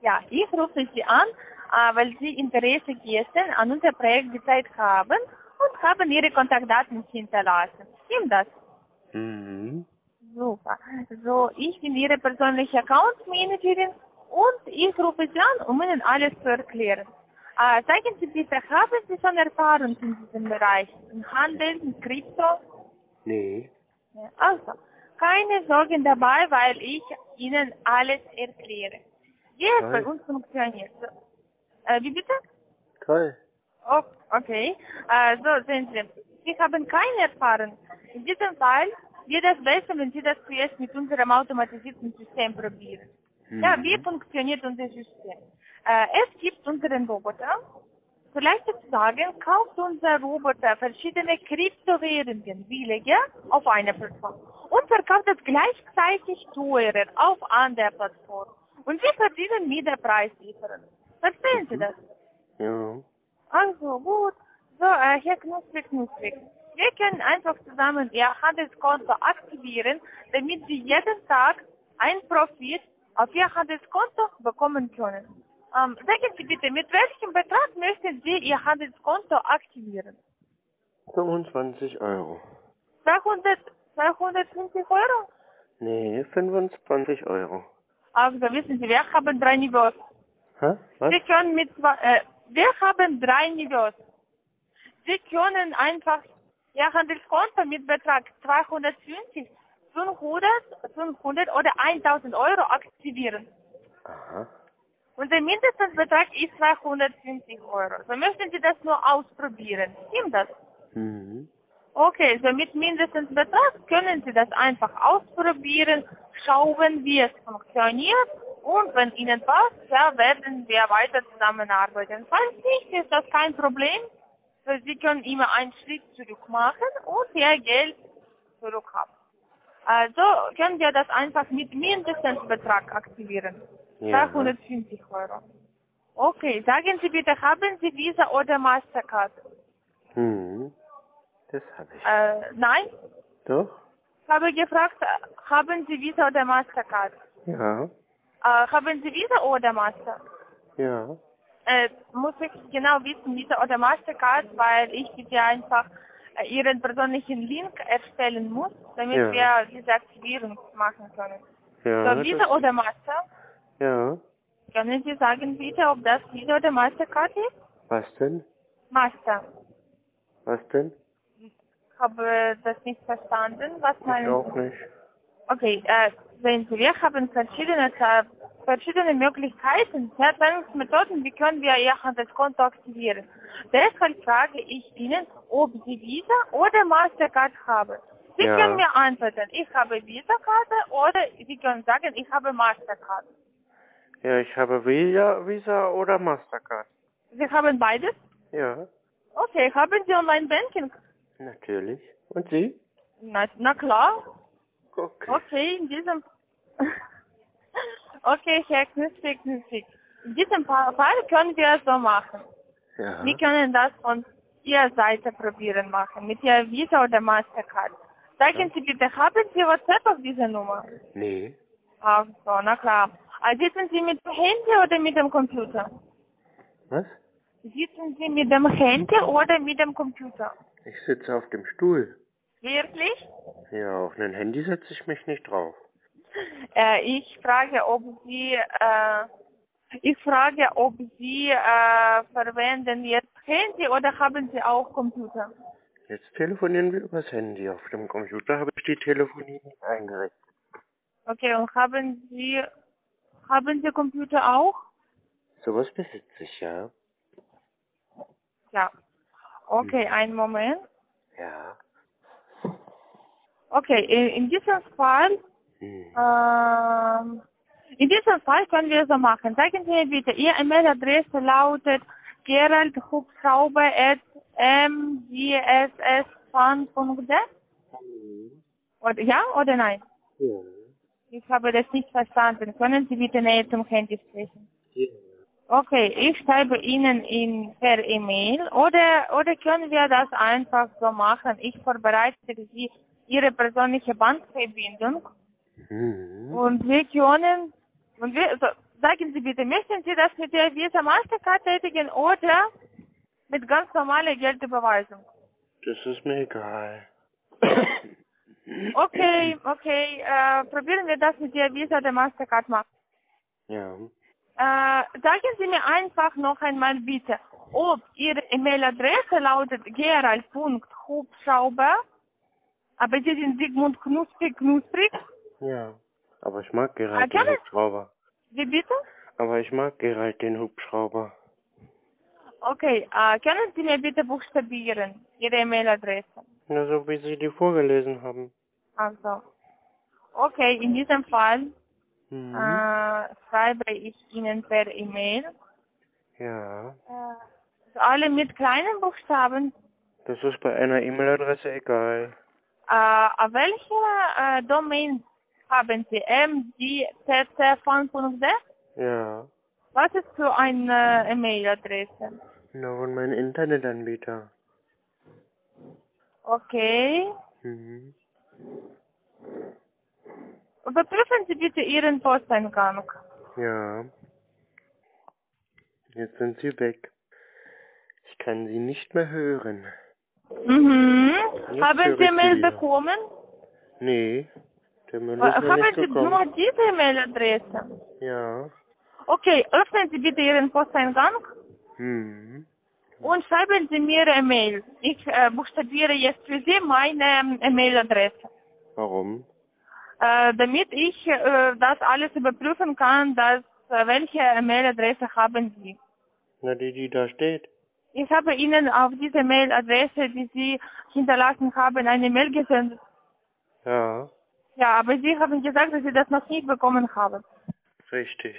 S10: ja, ich rufe Sie an, weil Sie Interesse gestern an unser Projekt gezeigt haben und haben Ihre Kontaktdaten hinterlassen. Stimmt das?
S7: Mhm.
S10: Super. So, ich bin Ihre persönliche Account Managerin und ich rufe Sie an, um Ihnen alles zu erklären. Äh, sagen Sie bitte, haben Sie schon Erfahrung in diesem Bereich? Im Handel, in Krypto?
S7: Nee.
S10: Also, keine Sorgen dabei, weil ich Ihnen alles erkläre. Wie es bei uns funktioniert. Äh, wie bitte?
S7: Toll.
S10: Oh, okay. Äh, so, sehen Sie, Sie haben keine Erfahrung. In diesem Fall wird es besser, wenn Sie das zuerst mit unserem automatisierten System probieren. Ja, wie funktioniert unser System? Äh, es gibt unseren Roboter. Vielleicht zu sagen, kauft unser Roboter verschiedene Kryptowährungen billiger auf einer Plattform und verkauft es gleichzeitig teurer auf anderer Plattform. Und wir verdienen mit der Preislieferung. Verstehen Sie das?
S7: Ja.
S10: Also gut. So, äh, Herr Knusprig, Knusprig. Wir können einfach zusammen Ihr Handelskonto aktivieren, damit Sie jeden Tag ein Profit auf Ihr Handelskonto bekommen können. Ähm, sagen Sie bitte, mit welchem Betrag möchten Sie Ihr Handelskonto aktivieren?
S7: 25 Euro.
S10: 200, 250 Euro?
S7: Nee, 25 Euro.
S10: Also wissen Sie, wir haben drei Niveaus.
S7: Hä? Was?
S10: Sie können mit äh, wir haben drei Niveaus. Sie können einfach Ihr Handelskonto mit Betrag 250, 500, 500 oder 1000 Euro aktivieren.
S7: Aha.
S10: Und der Mindestbetrag ist 250 Euro. So möchten Sie das nur ausprobieren. Stimmt das?
S7: Mhm.
S10: Okay, so mit Mindestbetrag können Sie das einfach ausprobieren, schauen, wie es funktioniert und wenn Ihnen passt, ja, werden wir weiter zusammenarbeiten. Falls nicht, ist das kein Problem. Sie können immer einen Schritt zurück machen und Ihr Geld zurückhaben. Also können wir das einfach mit Mindestbetrag aktivieren.
S7: Ja.
S10: 250 Euro. Okay, sagen Sie bitte, haben Sie Visa oder Mastercard?
S7: Mhm. Das habe ich.
S10: Äh, nein?
S7: Doch?
S10: Ich habe gefragt, haben Sie Visa oder Mastercard?
S7: Ja.
S10: Äh, haben Sie Visa oder Master?
S7: Ja.
S10: Äh, muss ich genau wissen, Visa oder Mastercard, weil ich bitte einfach äh, Ihren persönlichen Link erstellen muss, damit
S7: Ja.
S10: wir diese Aktivierung machen können.
S7: Ja.
S10: so, Visa oder Master?
S7: Ja.
S10: Können Sie sagen bitte, ob das Visa oder Mastercard ist?
S7: Was denn?
S10: Master.
S7: Was denn?
S10: Ich habe das nicht verstanden. Was
S7: Ich
S10: meinen
S7: auch
S10: Sie?
S7: nicht.
S10: Okay, äh, Sie, wir haben verschiedene, verschiedene Möglichkeiten, Zahlungsmethoden, wie können wir Ihr Handelskonto aktivieren. Deshalb frage ich Ihnen, ob Sie Visa oder Mastercard haben. Sie
S7: Ja.
S10: können mir antworten, ich habe Visa-Karte oder Sie können sagen, ich habe Mastercard.
S7: Ja, ich habe Visa, Visa oder Mastercard.
S10: Sie haben beides?
S7: Ja,
S10: Okay, haben Sie Online-Banking?
S7: natürlich. Und Sie?
S10: Na, na klar.
S7: Okay.
S10: Okay, in diesem. Okay, Herr Knusprig, Knusprig. In diesem Fa- Fall können wir es so machen.
S2: Ja.
S10: Wir können das von Ihrer Seite probieren machen, mit Ihrer Visa oder Mastercard. Sagen Sie bitte, haben Sie WhatsApp auf dieser Nummer?
S2: Nee.
S10: Ach so, na klar. Ah, Sitzen Sie mit dem Handy oder mit dem Computer?
S2: Was?
S10: Sitzen Sie mit dem Handy oder mit dem Computer?
S2: Ich sitze auf dem Stuhl.
S10: Wirklich?
S2: Ja, auf ein Handy setze ich mich nicht drauf.
S10: Äh, ich frage, ob Sie, äh, ich frage, ob Sie äh, verwenden jetzt Handy oder haben Sie auch Computer?
S2: Jetzt telefonieren wir übers Handy. Auf dem Computer habe ich die Telefonie nicht eingerichtet.
S10: Okay, und haben Sie, haben Sie Computer auch?
S2: Sowas besitze ich, ja.
S10: Ja. Okay, einen Moment.
S2: Ja.
S10: Okay, in, in diesem Fall,
S2: Hm.
S10: Ähm, in diesem Fall können wir so machen. Sagen Sie mir bitte, Ihre E-Mail-Adresse lautet geraldhubschrauber.mgssfan.de? Oder, ja oder nein?
S2: Ja.
S10: Ich habe das nicht verstanden. Können Sie bitte näher zum Handy sprechen?
S2: Ja.
S10: Okay, ich schreibe Ihnen in per E-Mail oder oder können wir das einfach so machen? Ich vorbereite Sie Ihre persönliche Bankverbindung
S2: Hm.
S10: und wir können und wir so, sagen Sie bitte, möchten Sie das mit der Visa Mastercard tätigen oder mit ganz normaler Geldüberweisung?
S2: Das ist mir egal.
S10: Okay, okay, äh, probieren wir das mit der Visa oder Mastercard machen.
S2: Ja.
S10: Äh, sagen Sie mir einfach noch einmal bitte, ob Ihre E-Mail-Adresse lautet gerald.hubschrauber, aber Sie sind Sigmund Knusprig Knusprig.
S2: Ja. Aber ich mag
S10: Ah,
S2: Gerald
S10: kann
S2: den Hubschrauber.
S10: Wie bitte?
S2: Aber ich mag Gerald den Hubschrauber.
S10: Okay, äh, können Sie mir bitte buchstabieren, Ihre E-Mail-Adresse?
S2: Na, so wie Sie die vorgelesen haben.
S10: Also, okay, in diesem Fall
S2: Mhm.
S10: äh, schreibe ich Ihnen per E-Mail.
S2: Ja.
S10: Äh, alle mit kleinen Buchstaben.
S2: Das ist bei einer E-Mail-Adresse egal.
S10: Äh, auf welche äh, Domain haben Sie? mgccfan.de?
S2: Ja.
S10: Was ist für eine E-Mail-Adresse?
S2: Na, und mein Internetanbieter.
S10: Okay.
S2: Mhm.
S10: Überprüfen Sie bitte Ihren Posteingang.
S2: Ja. Jetzt sind Sie weg. Ich kann Sie nicht mehr hören.
S10: Mhm.
S2: Jetzt
S10: haben Sie Mail
S2: wieder.
S10: bekommen?
S2: Nee,
S10: haben Sie nur diese E-Mail-Adresse?
S2: Ja.
S10: Okay, öffnen Sie bitte Ihren Posteingang
S2: Hm.
S10: und schreiben Sie mir eine Mail. Ich äh, buchstabiere jetzt für Sie meine ähm, E-Mail-Adresse.
S2: Warum?
S10: äh, damit ich äh, das alles überprüfen kann, dass äh, welche E-Mail-Adresse haben Sie.
S2: Na, die, die da steht.
S10: Ich habe Ihnen auf diese Mail-Adresse, die Sie hinterlassen haben, eine Mail gesendet.
S2: Ja,
S10: Ja, aber Sie haben gesagt, dass Sie das noch nicht bekommen haben.
S2: richtig.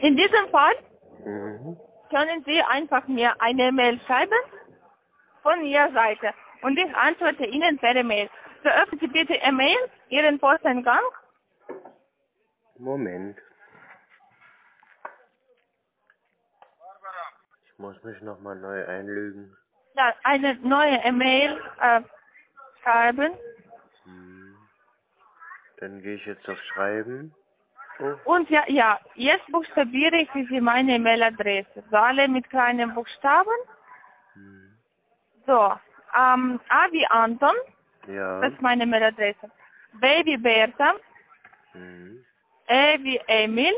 S10: In diesem Fall
S2: Mhm.
S10: können Sie einfach mir eine Mail schreiben von Ihrer Seite und ich antworte Ihnen per Mail. So öffnen Sie bitte E-Mail, Ihren Posteingang.
S2: Moment. Ich muss mich nochmal neu einlügen.
S10: Ja, eine neue E-Mail äh, schreiben.
S2: Dann gehe ich jetzt auf Schreiben. Oh,
S10: und ja, ja, jetzt buchstabiere ich für Sie meine E-Mail-Adresse. So alle mit kleinen Buchstaben.
S2: hm.
S10: So, ähm, A wie Anton,
S2: Ja.
S10: das ist meine E-Mail-Adresse. B wie Bertha,
S2: Hm.
S10: E wie Emil,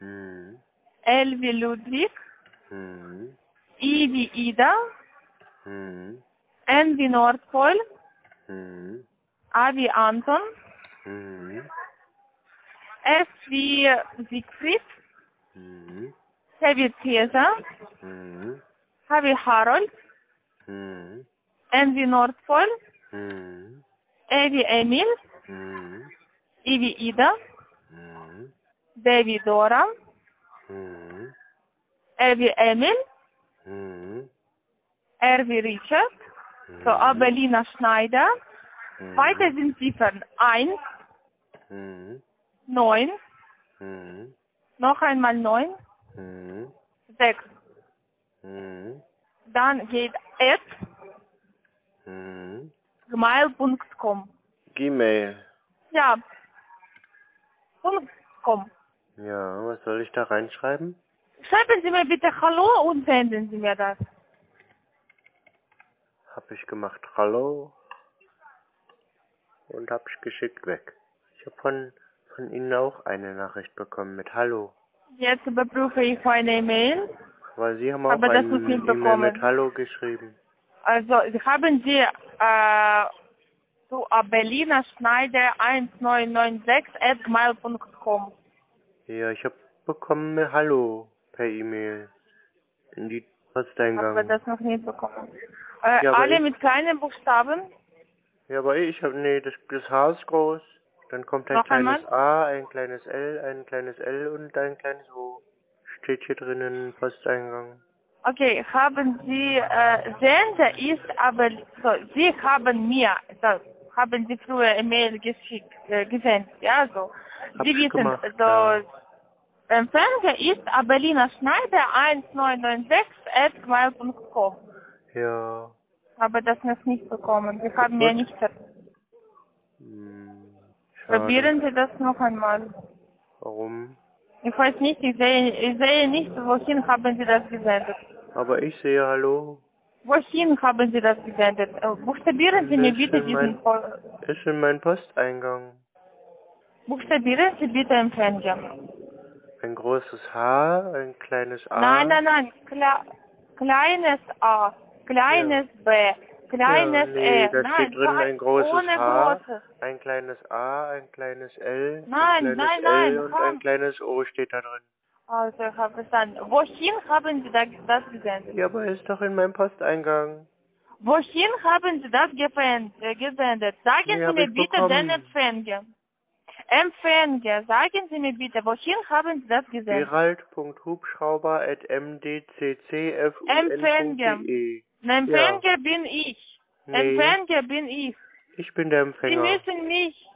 S2: Hm.
S10: L wie Ludwig,
S2: Hm.
S10: I wie Ida,
S2: Hm.
S10: N wie Nordpol,
S2: Hm.
S10: A wie Anton,
S2: Hm.
S10: S wie Siegfried,
S2: Hm.
S10: C wie Cäsar,
S2: Hm.
S10: H wie Harold,
S2: Hm.
S10: N wie Nordpol,
S2: Hm.
S10: E wie Emil,
S2: Hm.
S10: I wie Ida,
S2: Hm.
S10: D wie Dora,
S2: Hm.
S10: E wie Emil,
S2: Hm.
S10: R wie Richard, so
S2: Mhm.
S10: A Berliner Schneider. Weiter sind Ziffern 1,
S2: Hm. Mhm.
S10: dann geht at
S2: Mhm.
S10: gmail.com.
S2: Gmail.
S10: Ja. Punkt .com.
S2: Ja, was soll ich da reinschreiben?
S10: Schreiben Sie mir bitte Hallo und senden Sie mir das.
S2: Hab ich gemacht. Hallo. Und hab ich geschickt weg. Ich hab von, von Ihnen auch eine Nachricht bekommen mit Hallo.
S10: Jetzt überprüfe ich meine E-Mail.
S2: Weil Sie haben auch
S10: Aber das
S2: ein
S10: ist nicht
S2: E-Mail
S10: bekommen.
S2: mit Hallo geschrieben.
S10: Also, Sie haben Sie äh, zu Abelina Schneider 1996 at gmail.com.
S2: Ja, ich hab bekommen mit Hallo per E-Mail. In die Posteingang.
S10: Habe das noch nicht bekommen. Äh,
S2: Ja,
S10: alle mit kleinen Buchstaben.
S2: Ja, aber ich hab, nee, das, das H ist groß. Dann kommt ein
S10: Noch
S2: kleines
S10: einmal?
S2: A, ein kleines L, ein kleines L und ein kleines O. Steht hier drinnen Posteingang.
S10: Okay, haben Sie, äh, Sender ist aber, so, Sie haben mir, so, haben Sie früher E-Mail geschickt, äh, gesendet, ja, so.
S2: Hab
S10: Sie wissen,
S2: gemacht,
S10: so,
S2: ja.
S10: Empfänger ist Abelina Schneider 1996 at gmail.com.
S2: Ja.
S10: Aber das noch nicht bekommen. Sie haben mir
S2: Gut.
S10: nicht ver-
S2: Hm, schade.
S10: Probieren Sie das noch einmal.
S2: Warum?
S10: Ich weiß nicht, ich sehe, ich sehe nicht, wohin haben Sie das gesendet.
S2: Aber ich sehe Hallo.
S10: Wohin haben Sie das gesendet? Äh, Buchstabieren Sie mir bitte diesen, Po-
S2: Ist in mein Posteingang.
S10: buchstabieren Sie bitte Empfänger.
S2: Ein großes H, ein kleines A.
S10: Nein, nein, nein, Kle kleines A, kleines B, kleines
S2: ja, nee,
S10: E.
S2: da
S10: nein,
S2: steht drin ein großes
S10: ohne
S2: H,
S10: großes.
S2: ein kleines A, ein kleines L,
S10: Nein,
S2: ein kleines
S10: nein,
S2: L
S10: nein,
S2: und
S10: komm.
S2: ein kleines O steht da drin.
S10: Also, ich habe verstanden. Wohin haben Sie das, gesendet?
S2: Ja, aber ist doch in meinem Posteingang.
S10: Wohin haben Sie das äh, gesendet? Sagen
S2: Nee,
S10: Sie mir bitte
S2: bekommen.
S10: den Empfänger. Empfänger, sagen Sie mir bitte, wohin haben Sie das gesendet?
S2: Gerald.hubschrauber.mdccfun.de
S10: Der Empfänger bin ich.
S2: Nee,
S10: Empfänger bin ich.
S2: ich bin der
S10: Sie
S2: Empfänger.
S10: müssen mich,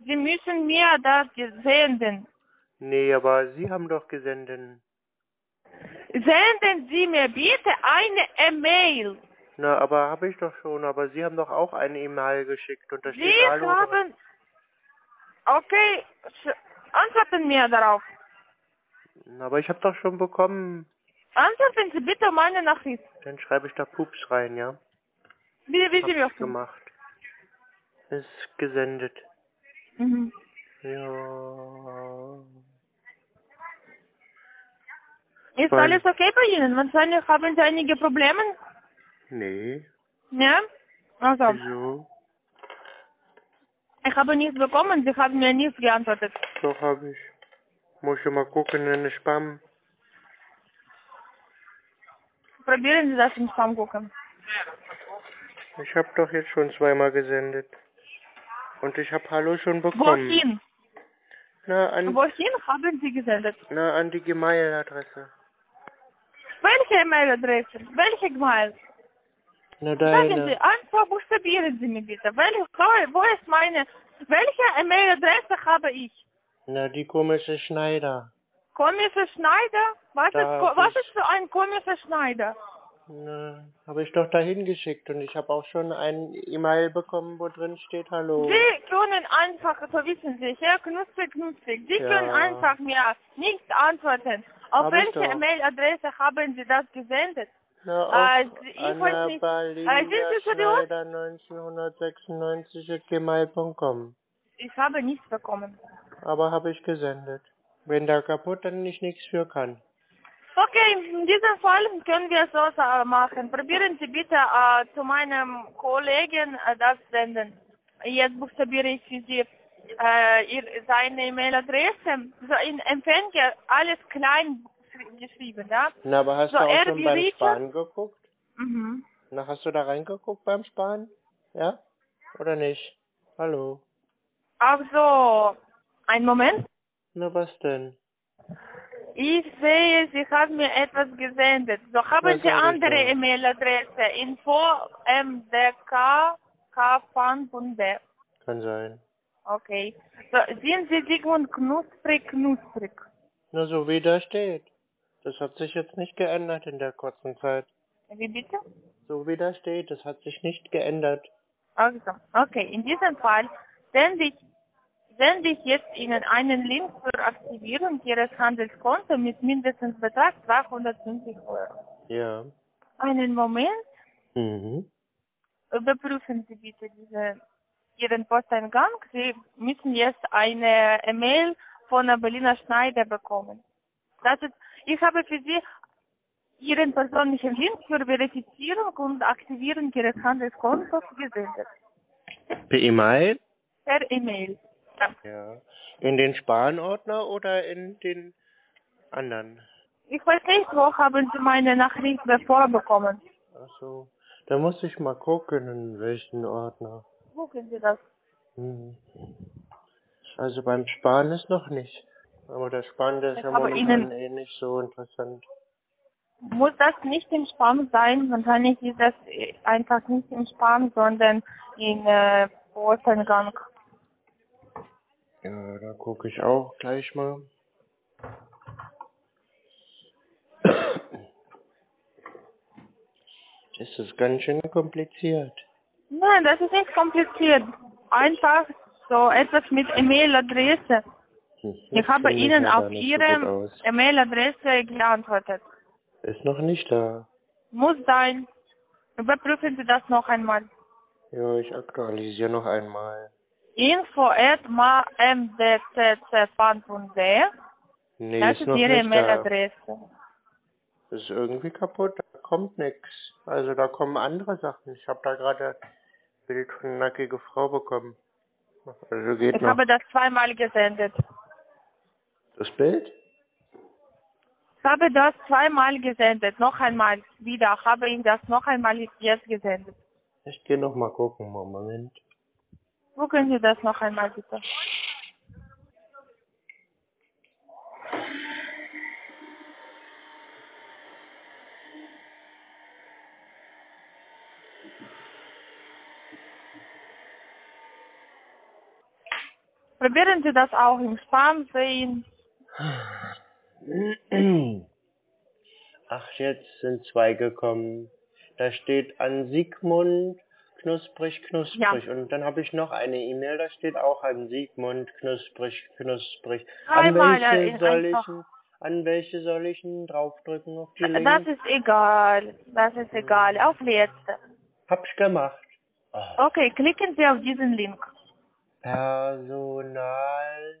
S10: Sie müssen mir das senden.
S2: Nee, aber Sie haben doch gesendet.
S10: Senden Sie mir bitte eine E-Mail.
S2: Na, aber habe ich doch schon, aber Sie haben doch auch eine E-Mail geschickt und da steht
S10: Sie
S2: Hallo. drin.
S10: haben... Okay, antworten mir darauf.
S2: Aber ich habe doch schon bekommen.
S10: Antworten Sie bitte meine Nachricht.
S2: Dann schreibe ich da Pups rein, ja?
S10: Wie, wie
S2: ich
S10: möchten.
S2: gemacht. Ist gesendet.
S10: Mhm.
S2: Ja.
S10: Ist
S2: Fein.
S10: alles okay bei Ihnen? Wahrscheinlich haben Sie einige Probleme?
S2: Nee.
S10: Ja? Also,
S2: Wieso?
S10: ich habe nichts bekommen. Sie haben mir nichts geantwortet.
S2: Doch habe ich. Muss ich mal gucken in den Spam.
S10: Probieren Sie das Spam gucken.
S2: Ich habe doch jetzt schon zweimal gesendet. Und ich habe Hallo schon bekommen.
S10: Wohin?
S2: Na, an,
S10: Wohin haben Sie gesendet?
S2: na, an die Gmail-Adresse.
S10: Welche E-Mail-Adresse? Welche Gmail?
S2: Na,
S10: Sagen
S2: deine.
S10: Sie, einfach buchstabieren Sie mir bitte. Welche, wo, wo ist meine, welche E-Mail-Adresse habe ich?
S2: Na, die komische Schneider.
S10: Komischer Schneider? Was,
S2: Da
S10: ist, was ist für ein komischer Schneider?
S2: Na, habe ich doch dahin geschickt und ich habe auch schon ein E-Mail bekommen, wo drin steht Hallo.
S10: Sie können einfach, so wissen Sie, Herr Knusprig, Knusprig, Sie
S2: Ja.
S10: können einfach mir nicht antworten. Auf
S2: Hab
S10: welche
S2: doch.
S10: E-Mail-Adresse haben Sie das gesendet?
S2: Na, auf
S10: Also, ich weiß
S2: Anna
S10: nicht.
S2: Balina
S10: Äh, sind Sie seriös?
S2: Schneider 1996 at gmail.com.
S10: Ich habe nichts bekommen.
S2: Aber habe ich gesendet. Wenn da kaputt, dann ich nichts für kann.
S10: Okay, in diesem Fall können wir so machen. Probieren Sie bitte äh, zu meinem Kollegen äh, das senden. Jetzt buchstabiere ich für Sie äh, ihr, seine E-Mail-Adresse. So in Empfänger alles klein geschri- geschrieben, ja?
S2: Na, aber hast
S10: So,
S2: du auch schon beim
S10: Richard?
S2: Sparen geguckt?
S10: Mhm.
S2: Na, hast du da reingeguckt beim Sparen? Ja? Oder nicht? Hallo?
S10: Ach so, einen Moment.
S2: Na, was denn?
S10: Ich sehe, Sie haben mir etwas gesendet. So haben Sie andere? E-Mail-Adresse. Info mdk kfan.de.
S2: Kann sein. Das hat sich jetzt nicht geändert in der kurzen Zeit.
S10: Wie bitte?
S2: So wie da steht, das hat sich nicht geändert.
S10: Also, okay, in diesem Fall sende ich, sende ich jetzt Ihnen einen Link zur Aktivierung Ihres Handelskontos mit mindestens Betrag 250 Euro.
S2: Ja.
S10: Einen Moment,
S2: Mhm.
S10: überprüfen Sie bitte diese, Ihren Posteingang. Sie müssen jetzt eine E-Mail von Berliner Schneider bekommen. Das ist, ich habe für Sie Ihren persönlichen Link zur Verifizierung und Aktivierung Ihres Handelskontos gesendet.
S2: Per E-Mail?
S10: Per E-Mail.
S2: Ja. In den Spanordner oder in den anderen?
S10: Ich weiß nicht, wo haben Sie meine Nachricht bevor bekommen.
S2: Ach so. Da muss ich mal gucken, in welchen Ordner.
S10: Gucken Sie das.
S2: Hm. Also beim Sparen ist noch nicht. Aber der Sparen, der ist ja momentan eh nicht so interessant.
S10: Muss das nicht im Spam sein? Wahrscheinlich ist das einfach nicht im Spam, sondern in äh, Posteingang.
S2: Ja, da gucke ich auch gleich mal. Das ist ganz schön kompliziert.
S10: Nein, das ist nicht kompliziert. Einfach so etwas mit E-Mail-Adresse.
S2: Hm,
S10: Ich habe Ihnen auf
S2: so
S10: Ihre
S2: aus.
S10: E-Mail-Adresse geantwortet.
S2: Ist noch nicht da.
S10: Muss sein. Überprüfen Sie das noch einmal.
S2: Ja, ich aktualisiere noch einmal.
S10: Info at mdccfan.de
S2: Nee,
S10: Das
S2: ist
S10: ist
S2: noch
S10: Ihre. E-Mail-Adresse.
S2: Das ist irgendwie kaputt, da kommt nix. Also da kommen andere Sachen. Ich habe da gerade ein Bild von einer nackige Frau bekommen. Also geht
S10: Ich
S2: noch.
S10: habe das zweimal gesendet.
S2: Das Bild?
S10: Ich habe das zweimal gesendet. Noch einmal wieder. Habe ich das noch einmal jetzt gesendet.
S2: Ich gehe noch mal gucken, Moment.
S10: Gucken Sie das noch einmal bitte. Probieren Sie das auch im Spam sehen.
S2: Ach, jetzt sind zwei gekommen. Da steht an Sigmund knusprig, knusprig.
S10: Ja.
S2: Und dann habe ich noch eine E-Mail, da steht auch an Sigmund knusprig, knusprig. An welche soll ich, an welche soll ich denn draufdrücken auf die Link?
S10: Das ist egal. Das ist egal. Auf letzte.
S2: Hab ich gemacht. Ah.
S10: Okay, klicken Sie auf diesen Link.
S2: Personal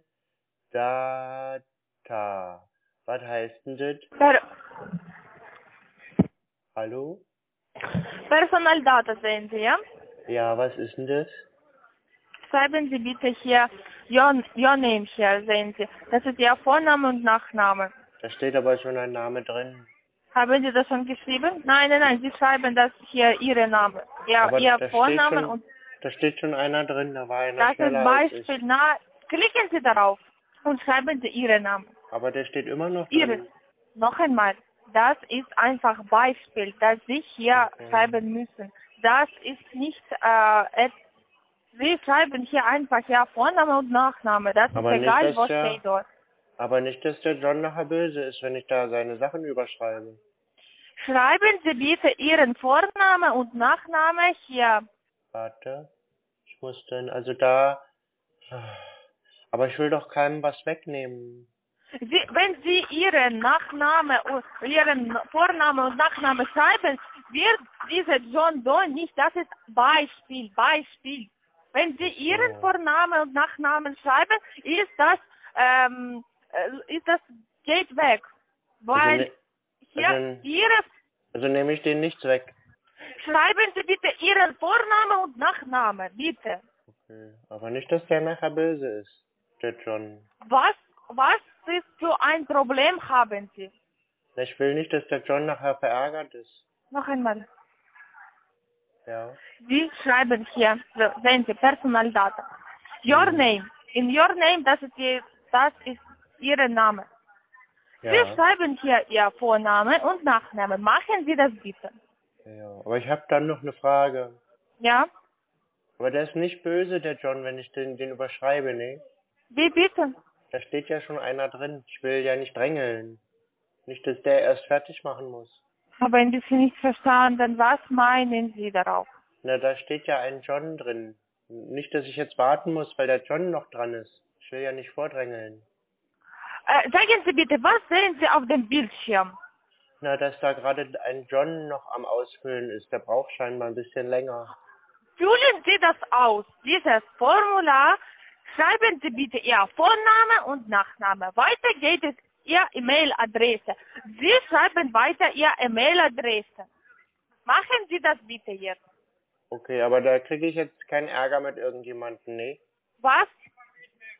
S2: Data. Was heißt denn das?
S10: Per
S2: Hallo?
S10: Personaldata sehen Sie, ja?
S2: Ja, was ist denn das?
S10: Schreiben Sie bitte hier Your, your Name hier, sehen Sie. Das ist Ihr Vorname und Nachname.
S2: Da steht aber schon ein Name drin.
S10: Haben Sie das schon geschrieben? Nein, nein, nein, Sie schreiben das hier Ihr Name. Ja,
S2: aber
S10: Ihr Vorname
S2: schon,
S10: und
S2: Da steht schon einer drin, da war einer
S10: das ist. Beispiel. Na, klicken Sie darauf und schreiben Sie Ihren Namen.
S2: Aber der steht immer noch
S10: Ihre.
S2: drin.
S10: Noch einmal. Das ist einfach Beispiel, das Sie hier
S2: Okay.
S10: schreiben müssen. Das ist nicht, äh, Sie schreiben hier einfach ja Vorname und Nachname. Das
S2: Aber
S10: ist
S2: nicht,
S10: egal, was
S2: der-
S10: steht dort.
S2: Aber nicht, dass der John nachher böse ist, wenn ich da seine Sachen überschreibe.
S10: Schreiben Sie bitte Ihren Vorname und Nachname hier.
S2: Warte. Ich muss dann, also da. Aber ich will doch keinem was wegnehmen.
S10: Sie, wenn Sie Ihren Nachname und Ihren Vorname und Nachname schreiben, wird dieser John Doe nicht. Das ist Beispiel, Beispiel. Wenn Sie Ihren. Vorname und Nachnamen schreiben, ist das, ähm, äh, ist das geht weg, weil
S2: ne-
S10: hier
S2: also-
S10: Ihre
S2: Also nehme ich den nichts weg.
S10: schreiben Sie bitte Ihren Vorname und Nachname, bitte.
S2: Okay. Aber nicht, dass der nachher böse ist. Der John.
S10: Was, was ist für ein Problem haben Sie?
S2: Ich will nicht, dass der John nachher verärgert ist.
S10: Noch einmal.
S2: Ja.
S10: Sie schreiben hier, sehen Sie, Personaldata. Your
S2: Mhm.
S10: name. In your name, das ist, Ihr, das ist Ihr Name.
S2: Ja.
S10: schreiben hier Ihr Vorname und Nachname. Machen Sie das bitte.
S2: ja. Aber ich habe dann noch eine Frage.
S10: Ja?
S2: Aber der ist nicht böse, der John, wenn ich den, den überschreibe, ne?
S10: Wie bitte?
S2: Da steht ja schon einer drin. Ich will ja nicht drängeln. Nicht, dass der erst fertig machen muss.
S10: Habe ein bisschen nicht verstanden. Was meinen Sie darauf?
S2: Na, da steht ja ein John drin. Nicht, dass ich jetzt warten muss, weil der John noch dran ist. Ich will ja nicht vordrängeln.
S10: Äh, sagen Sie bitte, was sehen Sie auf dem Bildschirm?
S2: Na, dass da gerade ein John noch am Ausfüllen ist. Der braucht scheinbar ein bisschen länger.
S10: Füllen Sie das aus. Dieses Formular schreiben Sie bitte Ihr Vorname und Nachname. Weiter geht es Ihr E-Mail-Adresse. Sie schreiben weiter Ihr E-Mail-Adresse. Machen Sie das bitte jetzt.
S2: Okay, aber da kriege ich jetzt keinen Ärger mit irgendjemandem, nee?
S10: Was?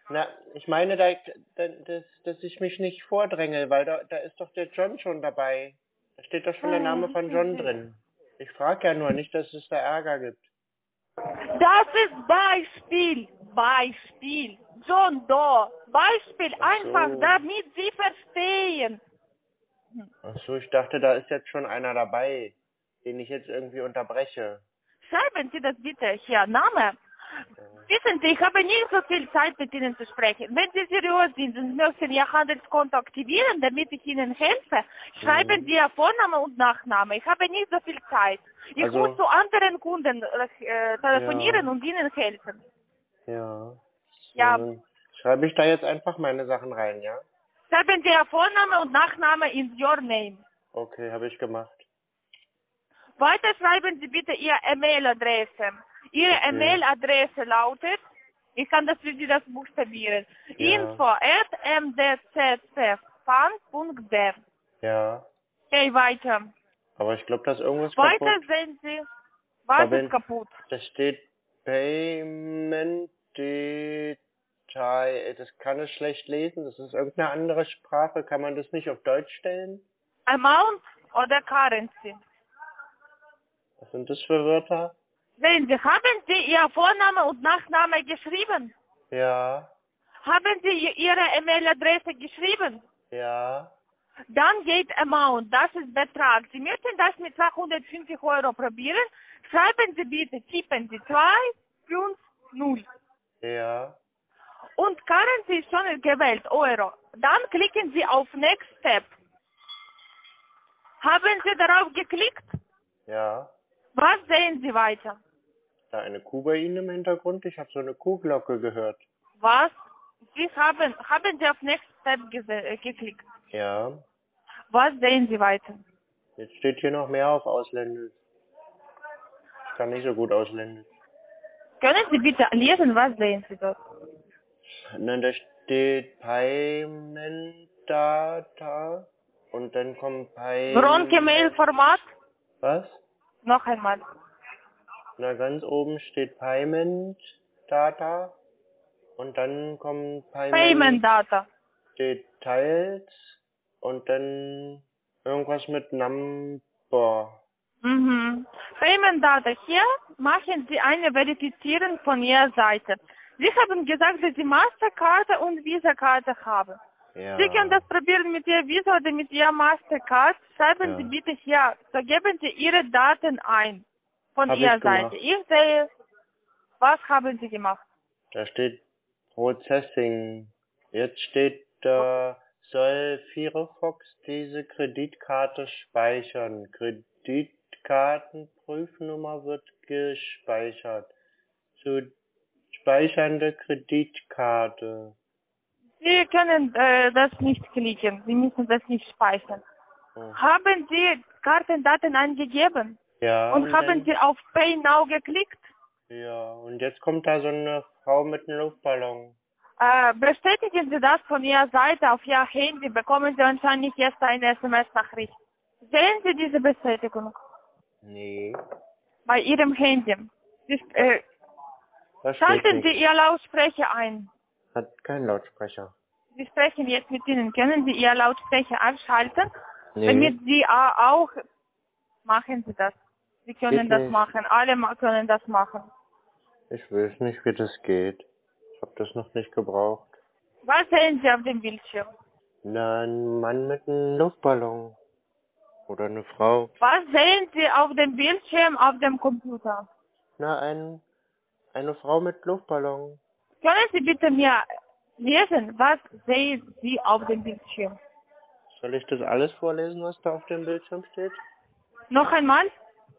S2: Na, ich meine, da, da, dass, dass ich mich nicht vordrängel, weil da, da ist doch der John schon dabei. Da steht doch schon der Name von John drin. Ich frage ja nur nicht, dass es da Ärger gibt.
S10: Das ist Beispiel. Beispiel. John Doe. Beispiel. Einfach, damit Sie verstehen.
S2: Ach so, ich dachte, da ist jetzt schon einer dabei, den ich jetzt irgendwie unterbreche.
S10: Schreiben Sie das bitte hier. Name. Wissen Sie, ich habe nicht so viel Zeit mit Ihnen zu sprechen. Wenn Sie seriös sind und möchten Ihr Handelskonto aktivieren, damit ich Ihnen helfe, schreiben Sie Ihr Vorname und Nachname. Ich habe nicht so viel Zeit. Ich
S2: Also-
S10: muss zu anderen Kunden äh, telefonieren
S2: Ja.
S10: und Ihnen helfen.
S2: Ja.
S10: Ja.
S2: Schreibe ich da jetzt einfach meine Sachen rein, ja?
S10: Schreiben Sie Ihr Vorname und Nachname in Your Name.
S2: Okay, habe ich gemacht.
S10: Weiter schreiben Sie bitte Ihre E-Mail-Adresse. Ihre
S2: Okay.
S10: E-Mail-Adresse lautet, ich kann das für Sie das buchstabieren,
S2: Ja.
S10: info at mdccfan.de.
S2: Ja.
S10: Okay, weiter.
S2: Aber ich glaube, da ist irgendwas
S10: Weiter
S2: kaputt.
S10: sehen Sie, was ist kaputt?
S2: Da steht Payment Detail. Das kann ich schlecht lesen. Das ist irgendeine andere Sprache. Kann man das nicht auf Deutsch stellen?
S10: Amount oder Currency?
S2: Was sind das für Wörter?
S10: Sehen Sie, haben Sie Ihr Vorname und Nachname geschrieben?
S2: Ja.
S10: Haben Sie Ihre E-Mail-Adresse geschrieben?
S2: Ja.
S10: Dann geht Amount, das ist Betrag. Sie möchten das mit 250 Euro probieren? Schreiben Sie bitte, tippen Sie 250.
S2: Ja.
S10: Und Currency ist schon gewählt, Euro. Dann klicken Sie auf Next Step. Haben Sie darauf geklickt?
S2: Ja.
S10: Was sehen Sie weiter?
S2: Da eine Kuh bei Ihnen im Hintergrund? Ich habe so eine Kuhglocke gehört.
S10: Was? Sie haben, haben Sie auf Next Step äh, geklickt.
S2: Ja.
S10: Was sehen Sie weiter?
S2: Jetzt steht hier noch mehr auf Ausländisch. Ich kann nicht so gut Ausländisch.
S10: Können Sie bitte lesen, was sehen Sie dort?
S2: Nein, da steht Payment Data und dann kommt Pay.
S10: Bronche-Mail-Format?
S2: Was?
S10: Noch einmal.
S2: Na, ganz oben steht Payment Data und dann kommt Payment,
S10: Payment Data.
S2: Details und dann irgendwas mit Number.
S10: Mhm. Payment Data. Hier machen Sie eine Verifizierung von Ihrer Seite. Sie haben gesagt, dass Sie Masterkarte und Visa-Karte haben.
S2: Ja.
S10: Sie können das probieren mit Ihrer Visa oder mit Ihrer Mastercard. Schreiben
S2: Ja.
S10: Sie bitte hier, so geben Sie Ihre Daten ein von
S2: Hab ich
S10: Ihrer
S2: gemacht.
S10: Seite. Ich sehe, was haben Sie gemacht?
S2: Da steht Processing. Jetzt steht da, soll Firefox diese Kreditkarte speichern. Kreditkartenprüfnummer wird gespeichert. Zu speichernde Kreditkarte.
S10: Sie können äh, das nicht klicken. Sie müssen das nicht speichern.
S2: Hm.
S10: Haben Sie Kartendaten angegeben?
S2: Ja,
S10: Und haben
S2: dann,
S10: Sie auf Pay Now geklickt?
S2: ja, und jetzt kommt da so eine Frau mit einem Luftballon.
S10: Äh, bestätigen Sie das von Ihrer Seite auf Ihr Handy, bekommen Sie wahrscheinlich jetzt eine SMS-Nachricht. Sehen Sie diese Bestätigung
S2: Nee,
S10: bei Ihrem Handy? Sie, äh, schalten Sie. Ihr Lautsprecher ein.
S2: Hat keinen Lautsprecher.
S10: Sie sprechen jetzt mit Ihnen. Können Sie Ihr Lautsprecher anschalten,
S2: Nee.
S10: damit Sie auch machen Sie das. Sie können
S2: Geht
S10: das
S2: nicht.
S10: machen. Alle können das machen.
S2: Ich weiß nicht, wie das geht. Ich habe das noch nicht gebraucht.
S10: Was sehen Sie auf dem Bildschirm?
S2: Na, ein Mann mit einem Luftballon. Oder eine Frau.
S10: Was sehen Sie auf dem Bildschirm auf dem Computer?
S2: Na, ein, eine Frau mit Luftballon.
S10: Können Sie bitte mir lesen, was sehen Sie auf dem Bildschirm?
S2: Soll ich das alles vorlesen, was da auf dem Bildschirm steht?
S10: Noch einmal?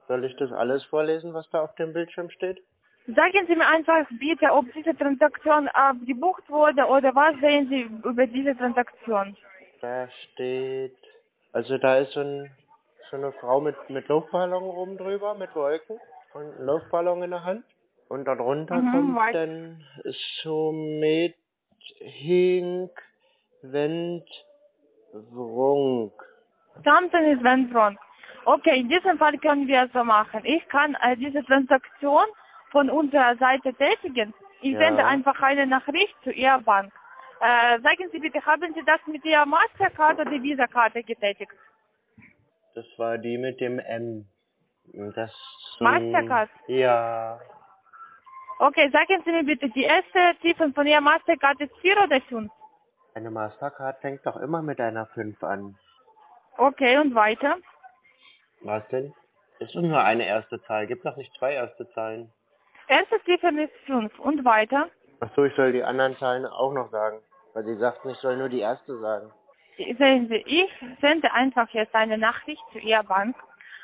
S2: Soll ich das alles vorlesen, was da auf dem Bildschirm steht?
S10: Sagen Sie mir einfach bitte, ob diese Transaktion abgebucht wurde oder was sehen Sie über diese Transaktion?
S2: Da steht, also da ist so, ein, so eine Frau mit, mit Luftballon oben drüber, mit Wolken und einen Luftballon in der Hand. Und darunter
S10: Mhm,
S2: kommt
S10: weiß.
S2: dann so mit Hink, Wendt, Wrunk.
S10: Something is went wrong. Okay, in diesem Fall können wir es so machen. Ich kann äh, diese Transaktion von unserer Seite tätigen. Ich
S2: Ja.
S10: sende einfach eine Nachricht zu Ihrer Bank. Äh, sagen Sie bitte, haben Sie das mit Ihrer Mastercard oder Visa-Karte getätigt?
S2: Das war die mit dem M. Das
S10: Mastercard?
S2: Ja.
S10: Okay, sagen Sie mir bitte, die erste Ziffer von Ihrer Mastercard ist 4 oder 5?
S2: Eine Mastercard fängt doch immer mit einer 5 an.
S10: Okay, und weiter?
S2: Was denn? Ist doch nur eine erste Zahl. Gibt doch nicht zwei erste Zahlen.
S10: Erste Ziffer ist 5 und weiter?
S2: Ach so, ich soll die anderen Zahlen auch noch sagen. Weil sie sagten, ich soll nur die erste sagen.
S10: Sehen Sie, ich sende einfach jetzt eine Nachricht zu Ihrer Bank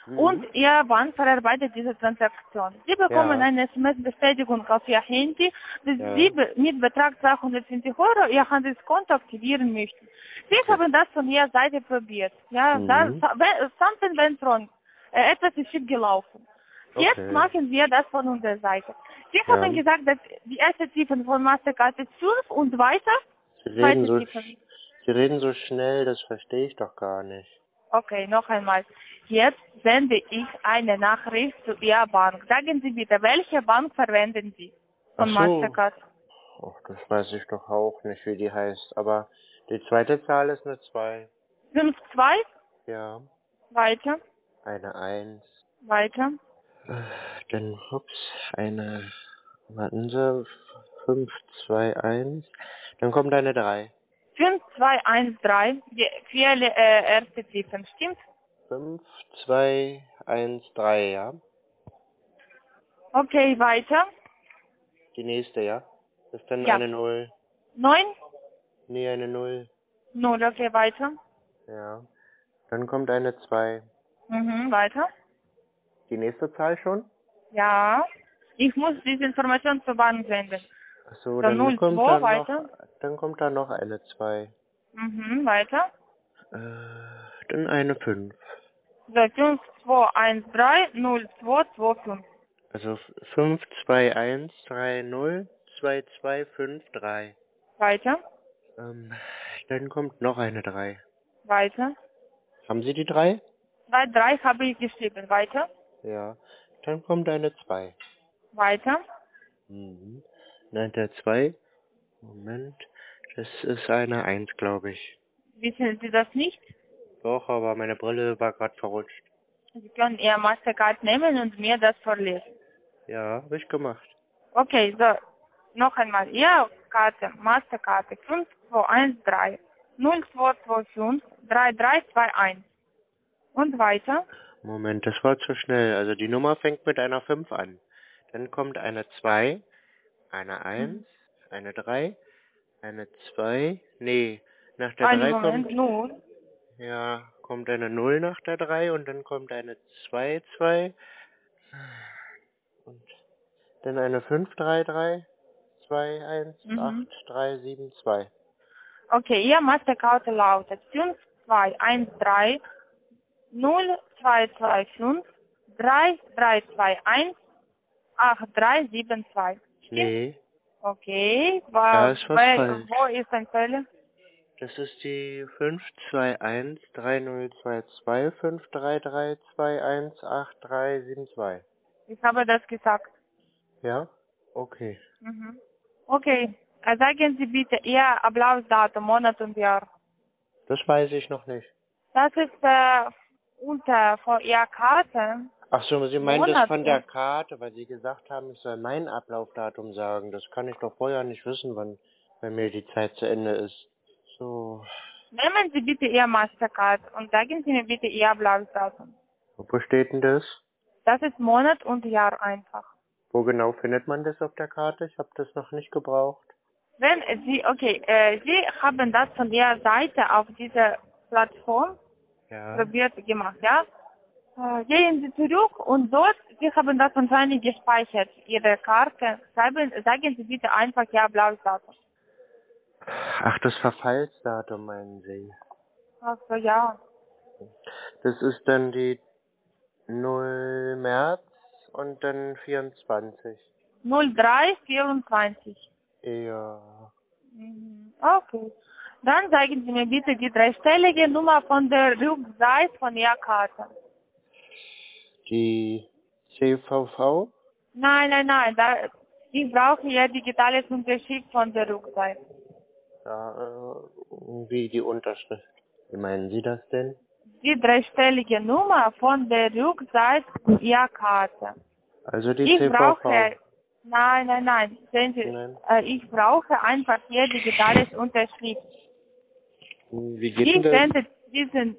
S2: Mhm.
S10: und Ihre Bank verarbeitet diese Transaktion. Sie bekommen
S2: Ja.
S10: eine SMS-Bestätigung auf Ihr Handy, dass
S2: Ja.
S10: Sie mit Betrag 250 Euro Ihr Handelskonto aktivieren möchten. Sie haben das von Ihrer Seite probiert. Ja,
S2: Mhm.
S10: wenn- something went wrong. Äh, etwas ist schief gelaufen. Jetzt
S2: Okay.
S10: machen wir das von unserer Seite. Sie
S2: Ja.
S10: haben gesagt, dass die erste Ziffer von Mastercard ist 5 und weiter?
S2: Sie reden, so. Sie reden so schnell, das verstehe ich doch gar nicht.
S10: Okay, noch einmal. Jetzt sende ich eine Nachricht zu Ihrer Bank. Sagen Sie bitte, welche Bank verwenden Sie von
S2: Ach so.
S10: Mastercard?
S2: Ach, das weiß ich doch auch nicht, wie die heißt. Aber die zweite Zahl ist eine 2.
S10: 5, 2,
S2: Ja.
S10: weiter,
S2: Eine 1.
S10: weiter.
S2: Dann, ups, eine, warten Sie, 5, 2, 1. Dann kommt eine 3.
S10: 5, 2, 1, 3, die vier äh, erste Ziffern, stimmt?
S2: 5, 2, 1, 3, ja.
S10: Okay, weiter.
S2: Die nächste, ja. Das ist dann
S10: Ja.
S2: eine 0.
S10: 9,
S2: Nee, eine 0.
S10: 0, okay, weiter.
S2: Ja. Dann kommt eine 2.
S10: Mhm, weiter.
S2: Die nächste Zahl schon?
S10: Ja. Ich muss diese Information zur Bank senden.
S2: So,
S10: Dann
S2: dann
S10: 0,
S2: kommt
S10: 2,
S2: da noch,
S10: weiter.
S2: dann kommt da noch eine 2.
S10: Mhm, weiter.
S2: Äh, dann eine 5.
S10: So, 5, 2, 1, 3, 0, 2, 2, 5.
S2: Also 5, 2, 1, 3, 0, 2, 2, 5, 3.
S10: Weiter,
S2: Ähm, dann kommt noch eine 3.
S10: weiter.
S2: Haben Sie die 3?
S10: 2, 3 habe ich geschrieben. Weiter,
S2: Ja. Dann kommt eine 2.
S10: weiter.
S2: Mhm. Nein, der 2. Moment. Das ist eine 1, glaube ich.
S10: Wissen Sie das nicht?
S2: Doch, aber meine Brille war gerade verrutscht.
S10: Sie können Ihr Mastercard nehmen und mir das vorlesen.
S2: Ja, habe ich gemacht.
S10: Okay, so, noch einmal. Ihre Karte, Masterkarte 5213 0225 3321. Und weiter.
S2: Moment, das war zu schnell. Also die Nummer fängt mit einer 5 an. Dann kommt eine 2, eine 1, eine 3, eine 2. Nee, nach der
S10: Einen
S2: 3
S10: Moment,
S2: kommt.
S10: nur.
S2: Ja, kommt eine 0 nach der 3 und dann kommt eine 2, 2. Und dann eine 5, 3, 3, 2, 1,
S10: Mhm.
S2: 8, 3, 7, 2.
S10: Okay, Ihr Mastercard lautet 5213 0225 3321 8372.
S2: Nee,
S10: Okay,
S2: Da
S10: wa-
S2: ist was
S10: wer-
S2: falsch.
S10: wo ist ein Fehler?
S2: das ist die 5, 2, 1, 3, 0, 2, 2, 5, 3, 3, 2, 1, 8, 3, 7, 2.
S10: Ich habe das gesagt.
S2: Ja? Okay.
S10: Mhm. Okay, äh, sagen Sie bitte Ihr Ablaufdatum, Monat und Jahr.
S2: Das weiß ich noch nicht.
S10: Das ist äh, unter vor Ihrer Karte.
S2: Ach so, Sie meinen das von der Karte, weil Sie gesagt haben, ich soll mein Ablaufdatum sagen. Das kann ich doch vorher nicht wissen, wann bei mir die Zeit zu Ende ist. So,
S10: Nehmen Sie bitte Ihr Mastercard und sagen Sie mir bitte Ihr Ablaufdatum.
S2: wo steht denn das?
S10: Das ist Monat und Jahr einfach.
S2: Wo genau findet man das auf der Karte? Ich habe das noch nicht gebraucht.
S10: Wenn Sie, okay, äh, Sie haben das von Ihrer Seite auf diese Plattform
S2: Ja.
S10: probiert gemacht, ja. Äh, gehen Sie zurück und dort, Sie haben das wahrscheinlich gespeichert, Ihre Karte. Schreiben, sagen Sie bitte einfach ja, blaues Datum.
S2: Ach, das Verfallsdatum meinen Sie?
S10: Ach so, ja.
S2: Das ist dann die 0 März und dann 24.
S10: 0324.
S2: Ja.
S10: Mhm. Okay. Dann sagen Sie mir bitte die dreistellige Nummer von der Rückseite von Ihrer Karte.
S2: Die CVV?
S10: Nein, nein, nein. Da, ich brauche ja digitales Unterschrift von der Rückseite.
S2: Ja, äh, wie die Unterschrift. Wie meinen Sie das denn?
S10: Die dreistellige Nummer von der Rückseite Ihrer Karte.
S2: Also die
S10: Ich
S2: CVV.
S10: brauche, nein, nein, nein, sehen Sie,
S2: Nein.
S10: äh, ich brauche einfach hier digitales Unterschrift.
S2: Wie geht
S10: Ich
S2: denn das?
S10: sende diesen,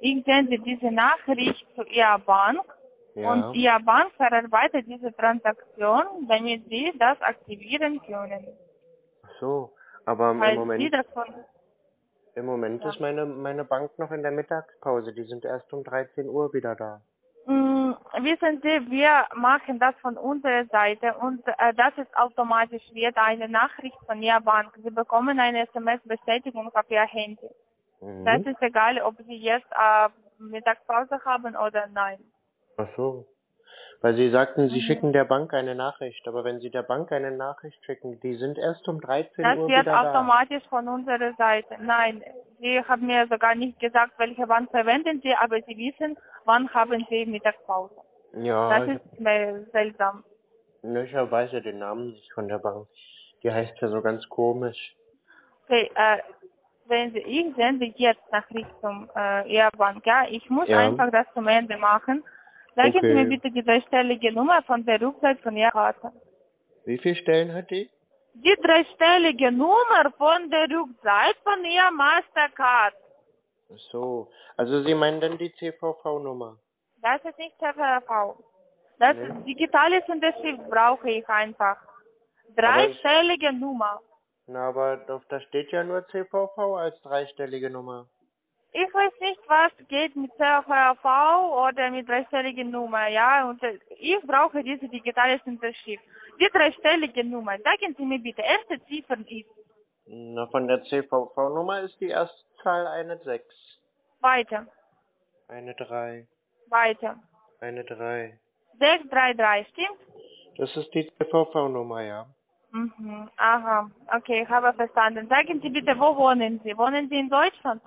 S10: ich sende diese Nachricht zu Ihrer Bank
S2: Ja.
S10: und Ihre Bank verarbeitet diese Transaktion, damit Sie das aktivieren können.
S2: Ach so. Aber im
S10: Weil
S2: Moment, im Moment
S10: Ja.
S2: ist meine, meine Bank noch in der Mittagspause. Die sind erst um 13 Uhr wieder da.
S10: Mm, wissen Sie, wir machen das von unserer Seite und äh, das ist automatisch wird eine Nachricht von Ihrer Bank. Sie bekommen eine SMS-Bestätigung auf Ihr Handy.
S2: Mhm.
S10: Das ist egal, ob Sie jetzt äh, Mittagspause haben oder nein.
S2: Ach so. Weil Sie sagten, Sie
S10: Mhm.
S2: schicken der Bank eine Nachricht. Aber wenn Sie der Bank eine Nachricht schicken, die sind erst um 13
S10: Das
S2: Uhr
S10: wird
S2: wieder da.
S10: automatisch von unserer Seite. Nein, Sie haben mir sogar nicht gesagt, welche Bank verwenden Sie, aber Sie wissen, wann haben Sie Mittagspause.
S2: Ja,
S10: Das ist mir seltsam.
S2: ich weiß ja den Namen nicht von der Bank. Die heißt ja so ganz komisch.
S10: Okay, äh, wenn Sie, ich sende jetzt Nachricht zum äh, Ihrer Bank, ja, ich muss
S2: Ja.
S10: einfach das zum Ende machen. Sagen Sie
S2: Okay.
S10: mir bitte die dreistellige Nummer von der Rückseite von Ihrer Karte.
S2: Wie viele Stellen hat die?
S10: Die dreistellige Nummer von der Rückseite von Ihrer Mastercard.
S2: Ach so. Also Sie meinen dann die CVV-Nummer?
S10: Das ist nicht CVV. Das
S2: Nee.
S10: ist digitales Unterschrift brauche ich einfach. Dreistellige Nummer.
S2: Na, aber da steht ja nur CVV als dreistellige Nummer.
S10: Ich weiß nicht, was geht mit CVV oder mit dreistelliger Nummer, ja, und äh, ich brauche diese digitales Unterschrift. Die dreistellige Nummer, sagen Sie mir bitte, erste Ziffern ist
S2: Na, von der CVV-Nummer ist die erste Zahl eine 6.
S10: weiter,
S2: Eine 3.
S10: weiter.
S2: Eine 3.
S10: 633, stimmt?
S2: Das ist die CVV-Nummer, ja.
S10: Mhm, aha, okay, ich habe verstanden. Sagen Sie bitte, wo wohnen Sie? Wohnen Sie in Deutschland?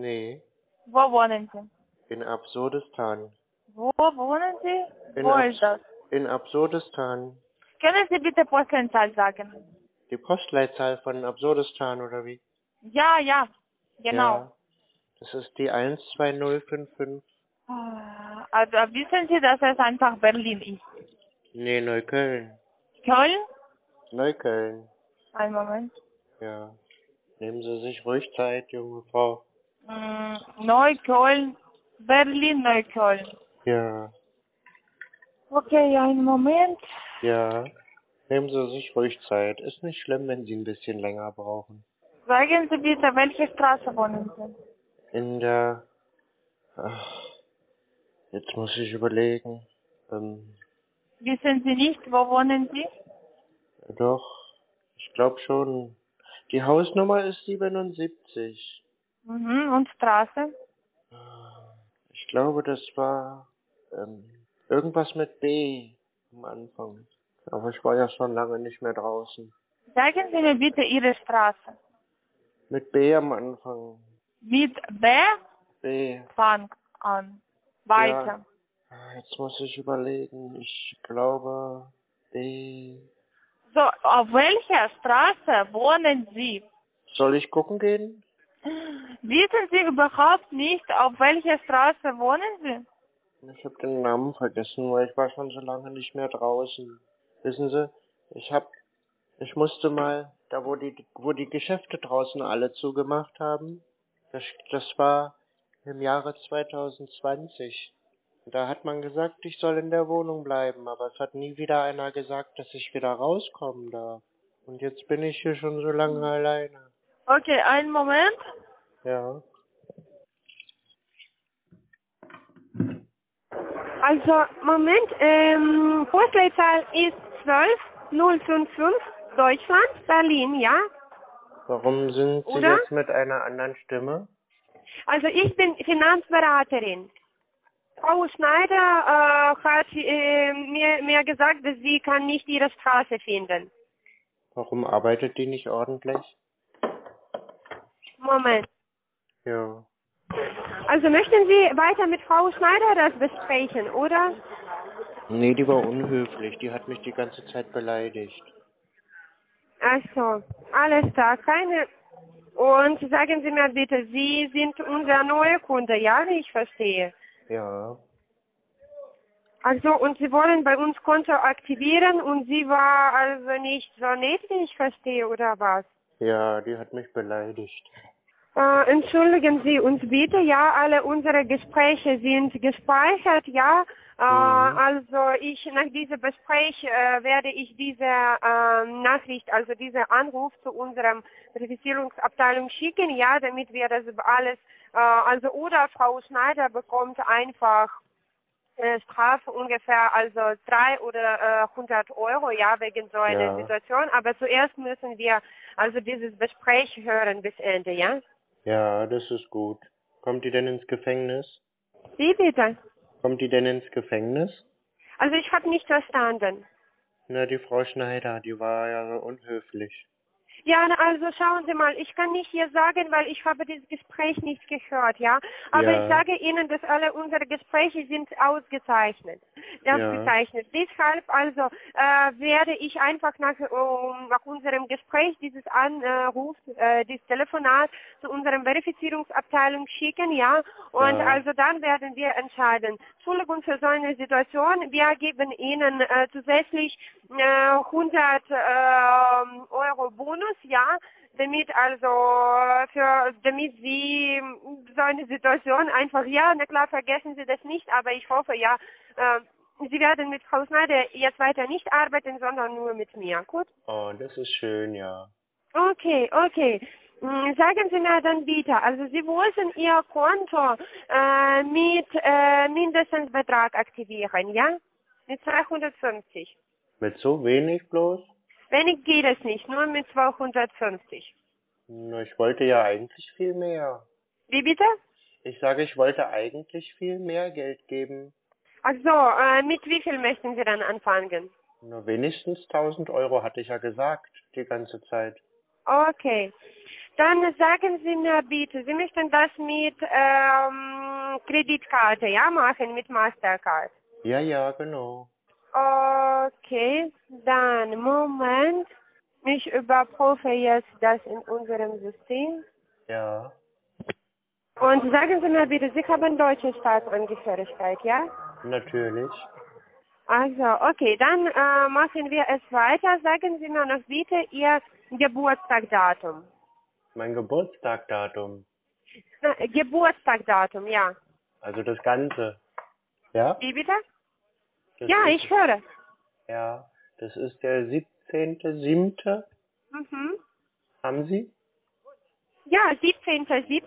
S2: Nee,
S10: Wo wohnen Sie?
S2: in Absurdistan.
S10: Wo wohnen Sie?
S2: In
S10: Wo
S2: Abs-
S10: ist das?
S2: In Absurdistan.
S10: Können Sie bitte Postleitzahl sagen?
S2: Die Postleitzahl von Absurdistan, oder wie?
S10: Ja, ja, genau.
S2: Ja. Das ist die 12055.
S10: Ah, Also wissen Sie, dass es einfach Berlin ist?
S2: Nee, Neukölln.
S10: Köln?
S2: Neukölln.
S10: Einen Moment.
S2: Ja. Nehmen Sie sich ruhig Zeit, junge Frau.
S10: Mm, Neukölln, Berlin, Neukölln.
S2: Ja.
S10: Okay, einen Moment.
S2: Ja. Nehmen Sie sich ruhig Zeit. Ist nicht schlimm, wenn Sie ein bisschen länger brauchen.
S10: Sagen Sie bitte, welche Straße wohnen Sie?
S2: In der. Ach, jetzt muss ich überlegen. Ähm,
S10: Wissen Sie nicht, wo wohnen Sie?
S2: doch. Ich glaube schon. Die Hausnummer ist 77.
S10: Mhm, und Straße?
S2: Ich glaube, das war ähm, irgendwas mit B am Anfang. Aber ich war ja schon lange nicht mehr draußen.
S10: Sagen Sie mir bitte Ihre Straße.
S2: Mit B am Anfang.
S10: Mit B
S2: B.
S10: fang an. Weiter.
S2: Ah, Jetzt muss ich überlegen. Ich glaube B.
S10: So, auf welcher Straße wohnen Sie?
S2: Soll ich gucken gehen?
S10: Wissen Sie überhaupt nicht, auf welcher Straße wohnen Sie?
S2: Ich habe den Namen vergessen, weil ich war schon so lange nicht mehr draußen. Wissen Sie, ich hab, ich musste mal, da wo die, wo die Geschäfte draußen alle zugemacht haben, das, das war im Jahre 2020. Da hat man gesagt, ich soll in der Wohnung bleiben, aber es hat nie wieder einer gesagt, dass ich wieder rauskommen darf. Und jetzt bin ich hier schon so lange alleine.
S10: Okay, einen Moment.
S2: Ja.
S11: Also, Moment, ähm, Postleitzahl ist 12055 Deutschland, Berlin, ja?
S2: Warum sind Sie
S11: Oder?
S2: jetzt mit einer anderen Stimme?
S11: Also, ich bin Finanzberaterin. Frau Schneider äh, hat äh, mir, mir gesagt, dass sie kann nicht ihre Straße finden.
S2: Warum arbeitet die nicht ordentlich?
S11: Moment.
S2: Ja.
S11: Also möchten Sie weiter mit Frau Schneider das besprechen, oder?
S2: Nee, die war unhöflich. Die hat mich die ganze Zeit beleidigt.
S11: Also, alles klar, keine. Und sagen Sie mir bitte, Sie sind unser neuer Kunde, ja, wie ich verstehe.
S2: Ja.
S11: Also, und Sie wollen bei uns Konto aktivieren und sie war also nicht so nett, wie ich verstehe, oder was?
S2: Ja, die hat mich beleidigt.
S11: Äh, entschuldigen Sie uns bitte, ja, alle unsere Gespräche sind gespeichert, ja. Äh, Also ich nach diesem Gespräch äh, werde ich diese äh, Nachricht, also diesen Anruf zu unserem Verifizierungsabteilung schicken, ja, damit wir das alles, äh, also oder Frau Schneider bekommt einfach äh, Strafe ungefähr also drei oder äh, 100 Euro, ja, wegen so einer
S2: Ja.
S11: Situation. Aber zuerst müssen wir also dieses Gespräch hören bis Ende, ja?
S2: Ja, das ist gut. Kommt die denn ins Gefängnis?
S11: Wie bitte?
S2: Kommt die denn ins Gefängnis?
S11: Also ich habe nicht verstanden.
S2: Na, die Frau Schneider, die war ja unhöflich.
S11: Ja, also schauen Sie mal, ich kann nicht hier sagen, weil ich habe dieses Gespräch nicht gehört, ja. Aber
S2: Ja.
S11: ich sage Ihnen, dass alle unsere Gespräche sind ausgezeichnet. Ausgezeichnet. Deshalb also äh, werde ich einfach nach, um, nach unserem Gespräch dieses Anruf, äh, dieses Telefonat zu unserem Verifizierungsabteilung schicken, ja. Und
S2: Ja.
S11: also dann werden wir entscheiden. Entschuldigung für so eine Situation. Wir geben Ihnen äh, zusätzlich äh, 100 ähm, Euro Bonus, ja, damit also für damit Sie so eine Situation einfach ja, na klar vergessen Sie das nicht, aber ich hoffe ja, äh, Sie werden mit Frau Schneider jetzt weiter nicht arbeiten, sondern nur mit mir. Gut?
S2: Oh, das ist schön, ja.
S11: Okay, okay. Mm, Sagen Sie mir dann bitte, also Sie wollten Ihr Konto äh, mit äh, Mindestbetrag aktivieren, ja? Mit 250.
S2: Mit so wenig bloß?
S11: Wenig geht es nicht, nur mit 250.
S2: Na, ich wollte ja eigentlich viel mehr.
S11: Wie bitte?
S2: Ich sage, ich wollte eigentlich viel mehr Geld geben.
S11: Ach so, äh, mit wie viel möchten Sie dann anfangen?
S2: Nur wenigstens 1000 Euro hatte ich ja gesagt, die ganze Zeit.
S11: Okay. Dann sagen Sie mir bitte, Sie möchten das mit ähm, Kreditkarte, ja, machen, mit Mastercard.
S2: Ja, ja, genau.
S11: Okay, dann Moment. Ich überprüfe jetzt das in unserem System.
S2: Ja.
S11: Und sagen Sie mir bitte, Sie haben deutsche Staatsangehörigkeit, ja?
S2: Natürlich.
S11: Also, okay, dann äh, machen wir es weiter. Sagen Sie mir noch bitte Ihr Geburtstagdatum.
S2: Mein Geburtstagdatum.
S11: Geburtstagdatum, ja.
S2: Also das Ganze. Ja?
S11: Wie bitte?
S2: Das
S11: ja,
S2: ist,
S11: ich höre.
S2: Ja, das ist der 17.07.
S11: Mhm.
S2: Haben Sie?
S11: Ja, 17.07.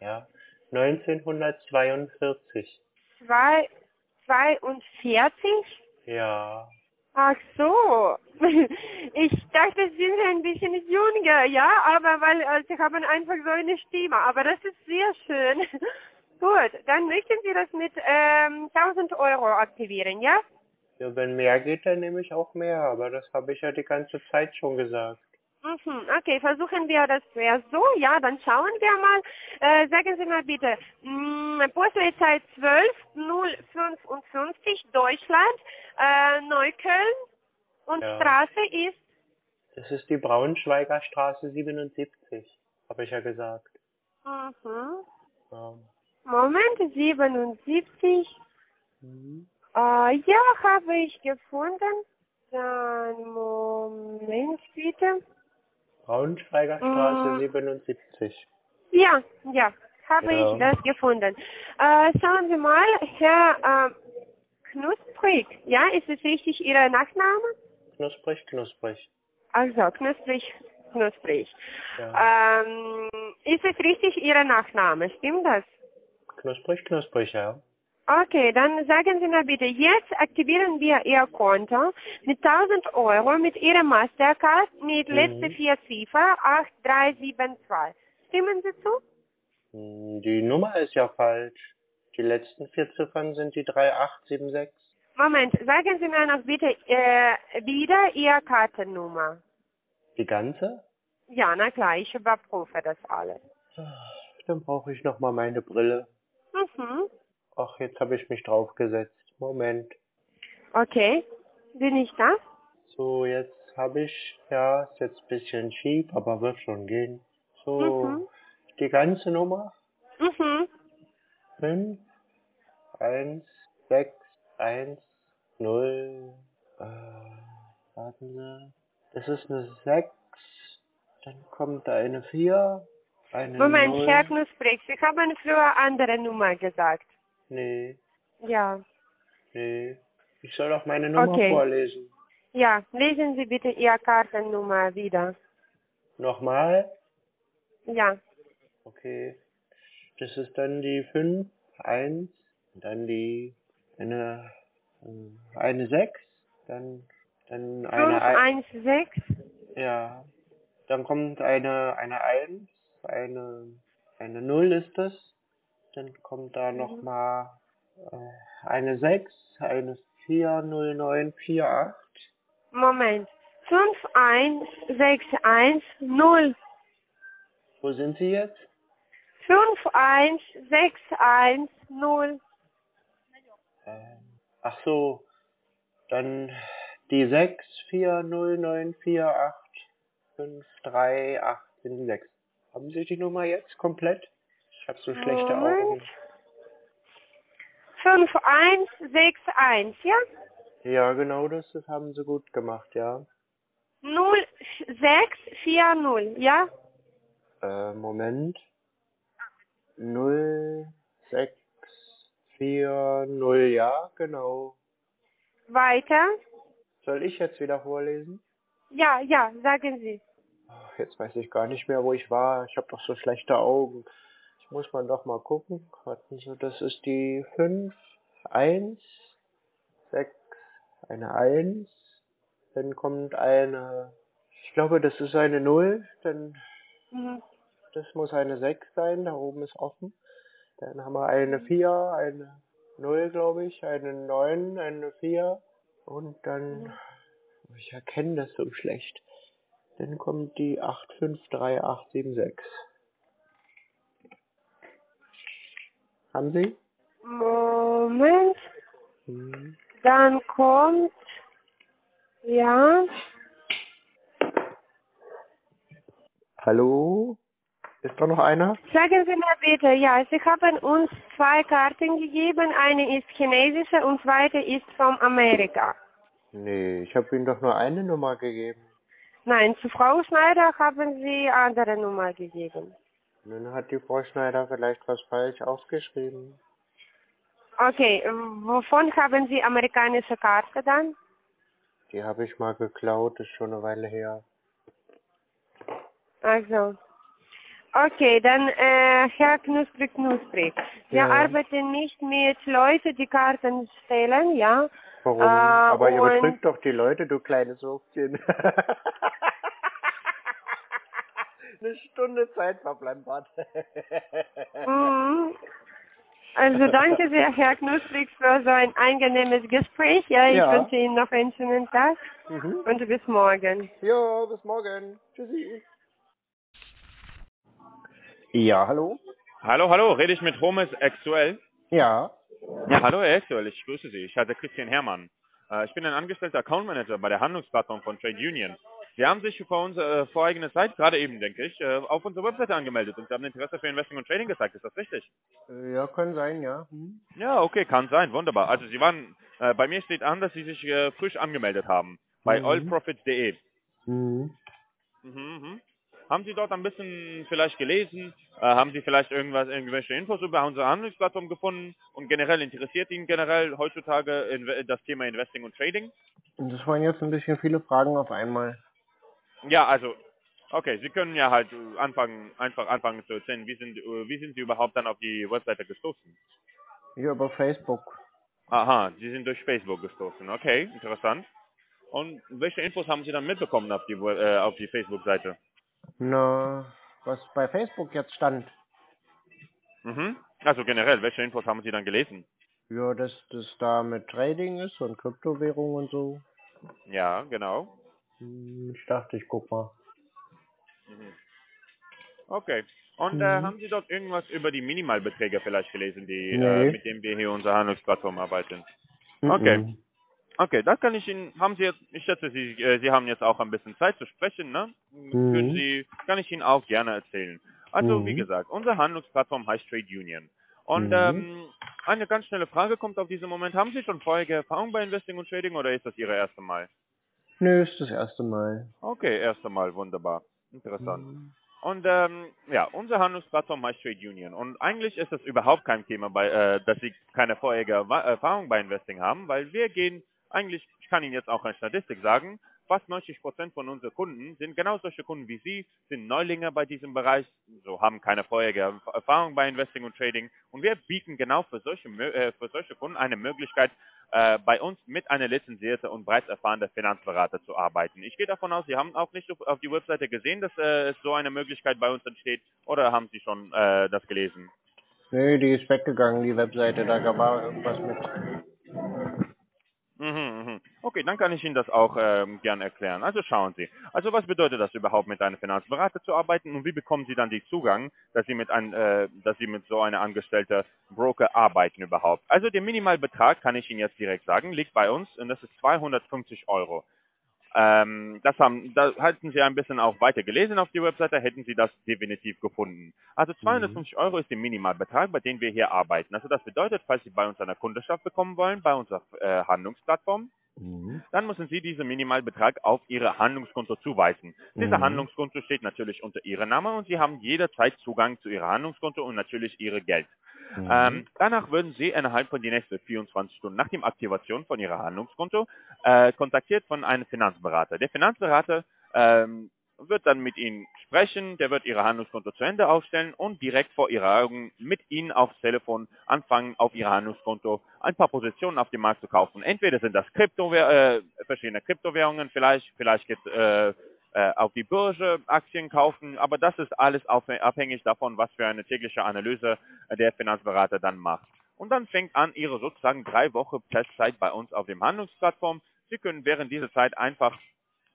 S2: Ja. 1942.
S11: Zwei- 42.
S2: Ja.
S11: Ach so. Ich dachte, Sie sind ein bisschen jünger, ja, aber weil äh, Sie haben einfach so eine Stimme. Aber das ist sehr schön. Gut, dann möchten Sie das mit ähm, 1000 Euro aktivieren, ja?
S2: Ja, wenn mehr geht, dann nehme ich auch mehr. Aber das habe ich ja die ganze Zeit schon gesagt.
S11: Mhm, okay, versuchen wir das zuerst so, ja, dann schauen wir mal. Äh, sagen Sie mal bitte, mh, Postleitzahl 12055 Deutschland, äh, Neukölln und
S2: Ja.
S11: Straße ist,
S2: Das ist die Braunschweiger Straße 77, habe ich ja gesagt.
S11: mhm,
S2: Ja.
S11: Moment, 77,
S2: Mhm.
S11: äh, ja, habe ich gefunden. Dann, Moment bitte.
S2: Braunschweiger Straße
S11: Mhm.
S2: 77.
S11: Ja, ja, habe
S2: Ja.
S11: ich das gefunden. Äh, schauen Sie mal, Herr äh, Knusprig, ja, ist es richtig Ihr Nachname?
S2: Knusprig, knusprig.
S11: Also, Knusprig, Knusprig.
S2: Ja.
S11: Ähm, ist es richtig Ihr Nachname, stimmt das?
S2: Knusprig, knusprig, ja.
S11: Okay, dann sagen Sie mir bitte, jetzt aktivieren wir Ihr Konto mit 1000 Euro mit Ihrer Mastercard mit
S2: Mhm.
S11: letzte vier Ziffer 8372. Stimmen Sie zu?
S2: Hm, Die Nummer ist ja falsch. Die letzten vier Ziffern sind die 3876.
S11: Moment, sagen Sie mir noch bitte äh, wieder Ihre Kartennummer.
S2: Die ganze?
S11: Ja, na klar, ich überprüfe das alles.
S2: Dann brauche ich noch mal meine Brille.
S11: Mhm.
S2: Ach, jetzt habe ich mich draufgesetzt. Moment.
S11: Okay, bin ich da?
S2: So, jetzt habe ich, ja, ist jetzt ein bisschen schief, aber wird schon gehen. So,
S11: Mhm.
S2: die ganze Nummer?
S11: Mhm.
S2: 5, 1, 6, 1, 0, äh, warten Sie. Das ist eine 6, dann kommt da eine 4, eine
S11: Moment,
S2: 0.
S11: Herr Knusprig, Sie haben früher andere Nummer gesagt.
S2: Nee,
S11: Ja.
S2: nee. Ich soll doch meine Nummer
S11: Okay.
S2: vorlesen.
S11: Ja, lesen Sie bitte Ihre Kartennummer wieder.
S2: Nochmal?
S11: Ja.
S2: Okay. Das ist dann die 5, 1, dann die, eine, äh, eine 6, dann, dann eine, Ein-
S11: 516.
S2: ja, dann kommt eine, eine 1, eine, eine 0 ist das, dann kommt da noch mal äh, eine 6, eine 4, 0, 9, 4, 8.
S11: Moment. 51610.
S2: Wo sind Sie jetzt?
S11: 51610.
S2: Ähm, ach so, dann die 6, 4, 0, 9, 4, 8, 5, 3, 8, 7, 6. Haben Sie die Nummer jetzt komplett? Ich habe so schlechte. Augen.
S11: 5161, ja?
S2: Ja, genau das, das haben Sie gut gemacht, ja.
S11: 0640, ja?
S2: Äh, Moment. 0, 6, 4, 0, ja, genau.
S11: Weiter?
S2: Soll ich jetzt wieder vorlesen?
S11: Ja, ja, sagen Sie.
S2: Jetzt weiß ich gar nicht mehr, wo ich war. Ich habe doch so schlechte Augen. Ich muss mal doch mal gucken. Warten Sie, das ist die 5, 1, 6, eine 1. Dann kommt eine, ich glaube, das ist eine 0. Dann,
S11: Mhm.
S2: das muss eine 6 sein. Da oben ist offen. Dann haben wir eine 4, eine 0, glaube ich, eine 9, eine 4. Und dann, ich erkenne das so schlecht. Dann kommt die 853876. Haben Sie?
S11: Moment.
S2: Hm.
S11: Dann kommt, ja,
S2: Hallo? Ist da noch einer?
S11: sagen Sie mir bitte, ja, Sie haben uns zwei Karten gegeben. Eine ist chinesische und zweite ist von Amerika.
S2: Nee, ich habe Ihnen doch nur eine Nummer gegeben.
S11: Nein, zu Frau Schneider haben Sie andere Nummer gegeben.
S2: Nun hat die Frau Schneider vielleicht was falsch aufgeschrieben.
S11: Okay, äh, wovon haben Sie amerikanische Karte dann?
S2: Die habe ich mal geklaut, ist schon eine Weile her.
S11: Also. Okay, dann äh, Herr Knusprig Knusprig. Wir
S2: Ja.
S11: arbeiten nicht mit Leuten, die Karten stellen, ja.
S2: Warum?
S11: Äh,
S2: Aber ihr betrügt doch die Leute, du kleines Würstchen. eine Stunde Zeit verplempert.
S11: Mhm. Also danke sehr, Herr Knusprig, für so ein angenehmes Gespräch. Ja, ich
S2: Ja.
S11: wünsche Ihnen noch einen schönen Tag
S2: Mhm.
S11: und bis morgen.
S2: Jo, bis morgen. Tschüssi. Ja, hallo?
S12: Hallo, hallo, rede ich mit Homes Actuell?
S2: Ja.
S12: Ja, hallo Herr Actuell, ich grüße Sie. Ich heiße Christian Hermann. Äh, ich bin ein angestellter Account Manager bei der Handlungsplattform von Trade Union. Sie haben sich vor uns äh, vor eigener Zeit, gerade eben denke ich, äh, auf unserer Webseite angemeldet und Sie haben Interesse für Investing und Trading gezeigt. Ist das richtig?
S2: Ja, kann sein, ja. Hm.
S12: Ja, okay, kann sein, wunderbar. Also Sie waren, äh, bei mir steht an, dass Sie sich äh, frisch angemeldet haben bei
S2: Mhm.
S12: allprofits.de.
S2: Mhm.
S12: Mhm, mhm. Haben Sie dort ein bisschen vielleicht gelesen? Äh, haben Sie vielleicht irgendwas, irgendwelche Infos über unsere Handelsplattform gefunden? Und generell interessiert Ihnen generell heutzutage in, das Thema Investing und Trading?
S2: Das waren jetzt ein bisschen viele Fragen auf einmal.
S12: Ja, also, okay, Sie können ja halt anfangen, einfach anfangen zu erzählen, wie sind, wie sind Sie überhaupt dann auf die Webseite gestoßen?
S2: Hier über Facebook.
S12: Aha, Sie sind durch Facebook gestoßen. Okay, interessant. Und welche Infos haben Sie dann mitbekommen auf die, äh, auf die Facebook-Seite?
S2: Na, was bei Facebook jetzt stand.
S12: Mhm. Also generell, welche Infos haben Sie dann gelesen?
S2: Ja, dass das da mit Trading ist und Kryptowährung und so.
S12: Ja, genau.
S2: Hm, Ich dachte, ich guck mal.
S12: Mhm. Okay. Und äh,
S2: Mhm.
S12: haben Sie dort irgendwas über die Minimalbeträge vielleicht gelesen, die
S2: Nee.
S12: äh, mit denen wir hier unsere Handelsplattform arbeiten? Okay.
S2: Mhm.
S12: Okay, das kann ich Ihnen, haben Sie jetzt, ich schätze, Sie, äh, Sie haben jetzt auch ein bisschen Zeit zu sprechen, ne? Können Sie, kann ich Ihnen auch gerne erzählen. Also,
S2: Mhm.
S12: wie gesagt, unsere Handelsplattform heißt Trade Union. Und
S2: Mhm.
S12: ähm, eine ganz schnelle Frage kommt auf diesen Moment. Haben Sie schon vorherige Erfahrung bei Investing und Trading oder ist das Ihre erste Mal?
S2: Nö, ist das erste Mal.
S12: Okay, erste Mal, wunderbar. Interessant.
S2: Mhm.
S12: Und ähm, ja, unsere Handelsplattform heißt Trade Union. Und eigentlich ist das überhaupt kein Thema, bei, äh, dass Sie keine vorherige Erfahrung bei Investing haben, weil wir gehen eigentlich, ich kann Ihnen jetzt auch eine Statistik sagen, fast 90 Prozent von unseren Kunden sind genau solche Kunden wie Sie, sind Neulinge bei diesem Bereich, so haben keine vorherige Erfahrung bei Investing und Trading. Und wir bieten genau für solche, äh, für solche Kunden eine Möglichkeit, äh, bei uns mit einer lizenzierten und bereits erfahrenen Finanzberater zu arbeiten. Ich gehe davon aus, Sie haben auch nicht auf- die Webseite gesehen, dass äh, es so eine Möglichkeit bei uns entsteht, oder haben Sie schon das gelesen?
S2: Nee, die ist weggegangen, die Webseite. Da war irgendwas mit.
S12: Mhm, mhm. Okay, dann kann ich Ihnen das auch ähm, gern erklären. Also schauen Sie. Also was bedeutet das überhaupt, mit einem Finanzberater zu arbeiten und wie bekommen Sie dann den Zugang, dass Sie mit ein, äh, dass Sie mit so einer angestellten Broker arbeiten überhaupt? Also der Minimalbetrag, kann ich Ihnen jetzt direkt sagen, liegt bei uns und das ist 250 Euro. Ähm, das haben, da hätten Sie ein bisschen auch weiter gelesen auf die Webseite, hätten Sie das definitiv gefunden. Also 250 Euro ist der Minimalbetrag, bei dem wir hier arbeiten. Also das bedeutet, falls Sie bei uns eine Kundenschaft bekommen wollen, bei unserer äh, Handlungsplattform, dann müssen Sie diesen Minimalbetrag auf Ihr Handlungskonto zuweisen. Dieser
S2: Mhm.
S12: Handlungskonto steht natürlich unter Ihrem Namen und Sie haben jederzeit Zugang zu Ihrem Handlungskonto und natürlich Ihr Geld.
S2: Mhm.
S12: Ähm, danach würden Sie innerhalb von den nächsten 24 Stunden nach der Aktivation von Ihrem Handlungskonto äh, kontaktiert von einem Finanzberater. Der Finanzberater ähm, wird dann mit Ihnen sprechen, der wird Ihr Handlungskonto zu Ende aufstellen und direkt vor Ihren Augen mit Ihnen aufs Telefon anfangen, auf Ihr Handlungskonto ein paar Positionen auf dem Markt zu kaufen. Entweder sind das Kryptowähr äh, verschiedene Kryptowährungen, vielleicht, vielleicht geht äh, äh, auf die Börse Aktien kaufen, aber das ist alles auf, abhängig davon, was für eine tägliche Analyse äh, der Finanzberater dann macht. Und dann fängt an Ihre sozusagen drei Wochen Testzeit bei uns auf dem Handlungsplattform. Sie können während dieser Zeit einfach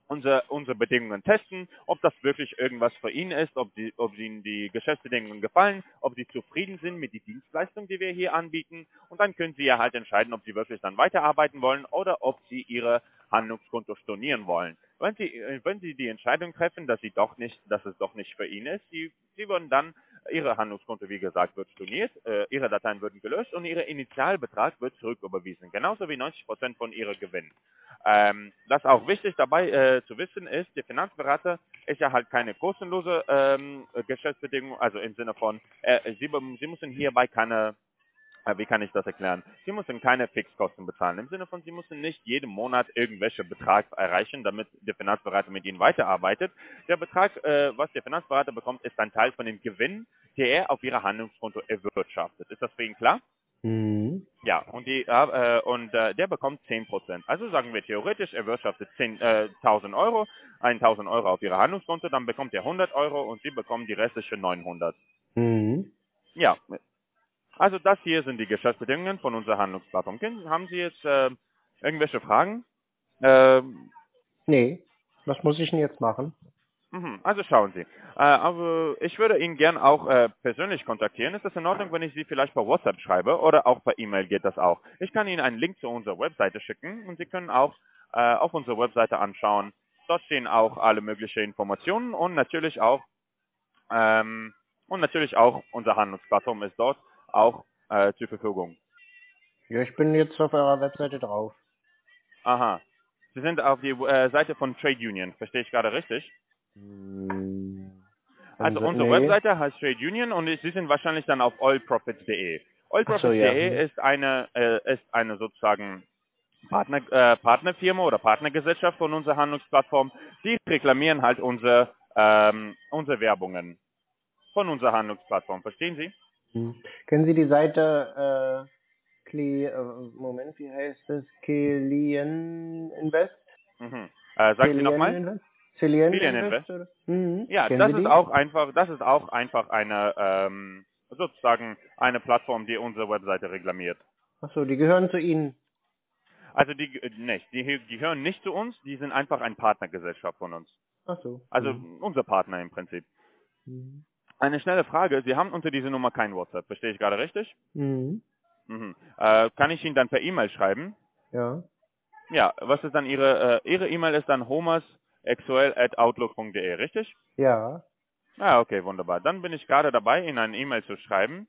S12: unsere, unsere Bedingungen testen, ob das wirklich irgendwas für ihn ist, ob, die, ob Ihnen die Geschäftsbedingungen gefallen, ob Sie zufrieden sind mit den Dienstleistungen, die wir hier anbieten. Und dann können Sie ja halt entscheiden, ob Sie wirklich dann weiterarbeiten wollen oder ob Sie Ihre Handlungskonto stornieren wollen. Wenn Sie, äh, wenn Sie die Entscheidung treffen, dass Sie doch nicht, dass es doch nicht für ihn ist, Sie, Sie würden dann Ihre Handlungskonto, wie gesagt, wird storniert, äh, Ihre Dateien würden gelöscht und Ihr Initialbetrag wird zurücküberwiesen, genauso wie 90 Prozent von Ihrem Gewinn. Ähm, das auch wichtig dabei äh, zu wissen ist, der Finanzberater ist ja halt keine kostenlose ähm, Geschäftsbedingung, also im Sinne von, äh, Sie, Sie müssen hierbei keine wie kann ich das erklären? Sie müssen keine Fixkosten bezahlen. Im Sinne von, Sie müssen nicht jeden Monat irgendwelche Betrag erreichen, damit der Finanzberater mit Ihnen weiterarbeitet. Der Betrag, äh, was der Finanzberater bekommt, ist ein Teil von dem Gewinn, der er auf Ihre Handlungskonto erwirtschaftet. Ist das für ihn klar?
S2: Mhm.
S12: Ja, und, die, äh, und äh, der bekommt 10%. Also sagen wir theoretisch, er wirtschaftet 10, äh, 1000 Euro, 1000 Euro auf Ihre Handlungskonto, dann bekommt er 100 Euro und Sie bekommen die restlichen 900.
S2: Mhm.
S12: Ja, also das hier sind die Geschäftsbedingungen von unserer Handlungsplattform. Haben Sie jetzt äh, irgendwelche Fragen? Ähm,
S2: Nee. Was muss ich denn jetzt machen?
S12: mhm, also schauen Sie. Äh, aber ich würde Ihnen gern auch äh, persönlich kontaktieren. Ist das in Ordnung, wenn ich Sie vielleicht per WhatsApp schreibe oder auch per E-Mail geht das auch? Ich kann Ihnen einen Link zu unserer Webseite schicken und Sie können auch äh, auf unserer Webseite anschauen. Dort stehen auch alle möglichen Informationen und natürlich auch ähm, und natürlich auch unsere Handlungsplattform ist dort auch äh, zur Verfügung.
S2: Ja, ich bin jetzt auf eurer Webseite drauf.
S12: Aha. Sie sind auf die äh, Seite von Trade Union, verstehe ich gerade richtig? Also
S2: Also,
S12: unsere
S2: nee.
S12: Webseite heißt Trade Union und Sie sind wahrscheinlich dann auf oilprofits.de. Oilprofits.de
S2: Ach so, ja.
S12: ist eine äh, ist eine sozusagen Partner, äh, Partnerfirma oder Partnergesellschaft von unserer Handlungsplattform. Die reklamieren halt unsere ähm, unsere Werbungen von unserer Handlungsplattform. Verstehen Sie?
S2: Hm. Können Sie die Seite Kli, äh, Moment, wie heißt das? Kilian Invest?
S12: Mhm. Äh, sag Sie nochmal.
S2: Cillian Invest?
S12: Invest.
S2: oder? Mhm.
S12: Ja,
S2: Kennen
S12: das
S2: Sie
S12: ist
S2: die?
S12: auch einfach, das ist auch einfach eine ähm, sozusagen eine Plattform, die unsere Webseite reklamiert.
S2: Achso, die gehören zu Ihnen.
S12: Also die äh, nicht, die, gehören nicht zu uns, die sind einfach ein Partnergesellschaft von uns.
S2: Achso.
S12: Also
S2: Mhm.
S12: unser Partner im Prinzip.
S2: Mhm.
S12: Eine schnelle Frage, Sie haben unter dieser Nummer kein WhatsApp, verstehe ich gerade richtig?
S2: Mhm.
S12: Mhm. Äh, kann ich Ihnen dann per E-Mail schreiben?
S2: Ja.
S12: Ja, was ist dann Ihre, äh, Ihre E-Mail ist dann homersexuell.outlook.de, richtig?
S2: Ja.
S12: Ah, okay, wunderbar. Dann bin ich gerade dabei, Ihnen eine E-Mail zu schreiben.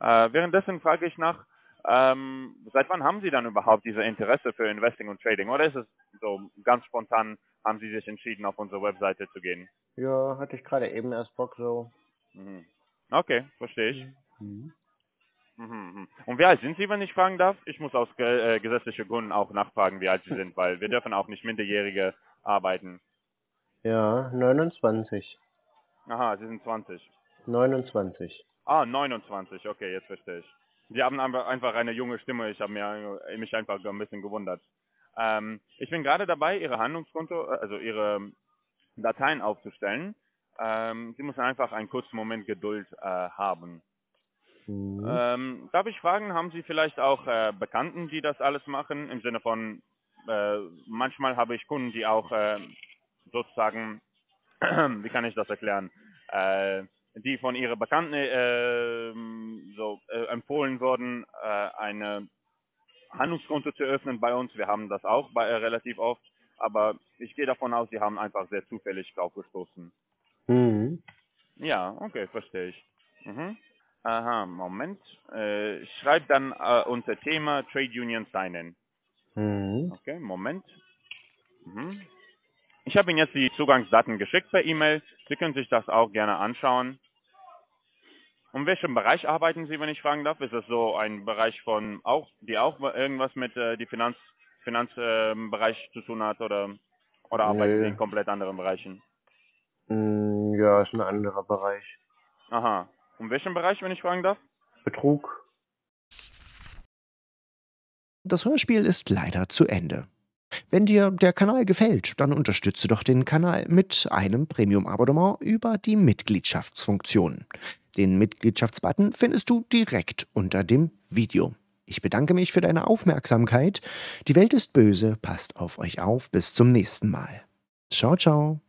S12: Äh, währenddessen frage ich nach, ähm, seit wann haben Sie dann überhaupt diese Interesse für Investing und Trading? Oder ist es so ganz spontan, haben Sie sich entschieden, auf unsere Webseite zu gehen?
S2: Ja, hatte ich gerade eben erst Bock so.
S12: Mhm. Okay, verstehe ich.
S2: Mhm.
S12: Mhm, mhm. Und wie alt sind Sie, wenn ich fragen darf? Ich muss aus ge äh, gesetzlichen Gründen auch nachfragen, wie alt Sie sind, weil wir dürfen auch nicht Minderjährige arbeiten.
S2: Ja, 29.
S12: Aha, Sie sind 20.
S2: 29.
S12: Ah, 29, okay, jetzt verstehe ich. Sie haben aber einfach eine junge Stimme, ich habe äh, mich einfach ein bisschen gewundert. Ähm, ich bin gerade dabei, Ihre Handlungskonto, äh, also Ihre Dateien aufzustellen. Ähm, Sie müssen einfach einen kurzen Moment Geduld äh, haben.
S2: Mhm.
S12: Ähm, darf ich fragen, haben Sie vielleicht auch äh, Bekannten, die das alles machen? Im Sinne von, äh, manchmal habe ich Kunden, die auch äh, sozusagen, wie kann ich das erklären, äh, die von ihren Bekannten äh, so empfohlen wurden, eine Handlungskonto zu öffnen bei uns. Wir haben das auch bei, relativ oft, aber ich gehe davon aus, Sie haben einfach sehr zufällig drauf gestoßen.
S2: Mhm.
S12: Ja, okay, verstehe ich. Mhm. Aha, Moment. Äh, ich schreibe dann äh, unser Thema Trade Union Sign-In.
S2: Mhm.
S12: Okay, Moment. Mhm. Ich habe Ihnen jetzt die Zugangsdaten geschickt per E-Mail. Sie können sich das auch gerne anschauen. Um welchem Bereich arbeiten Sie, wenn ich fragen darf? Ist das so ein Bereich von auch, die auch irgendwas mit äh, die Finanz Finanzbereich zu tun hat oder oder arbeiten. Sie in komplett anderen Bereichen?
S2: Mm, Ja, ist ein anderer Bereich.
S12: Aha. Um welchem Bereich, wenn ich fragen darf?
S2: Betrug.
S1: Das Hörspiel ist leider zu Ende. Wenn dir der Kanal gefällt, dann unterstütze doch den Kanal mit einem Premium-Abonnement über die Mitgliedschaftsfunktion. Den Mitgliedschaftsbutton findest du direkt unter dem Video. Ich bedanke mich für deine Aufmerksamkeit. Die Welt ist böse, passt auf euch auf. Bis zum nächsten Mal. Ciao, ciao.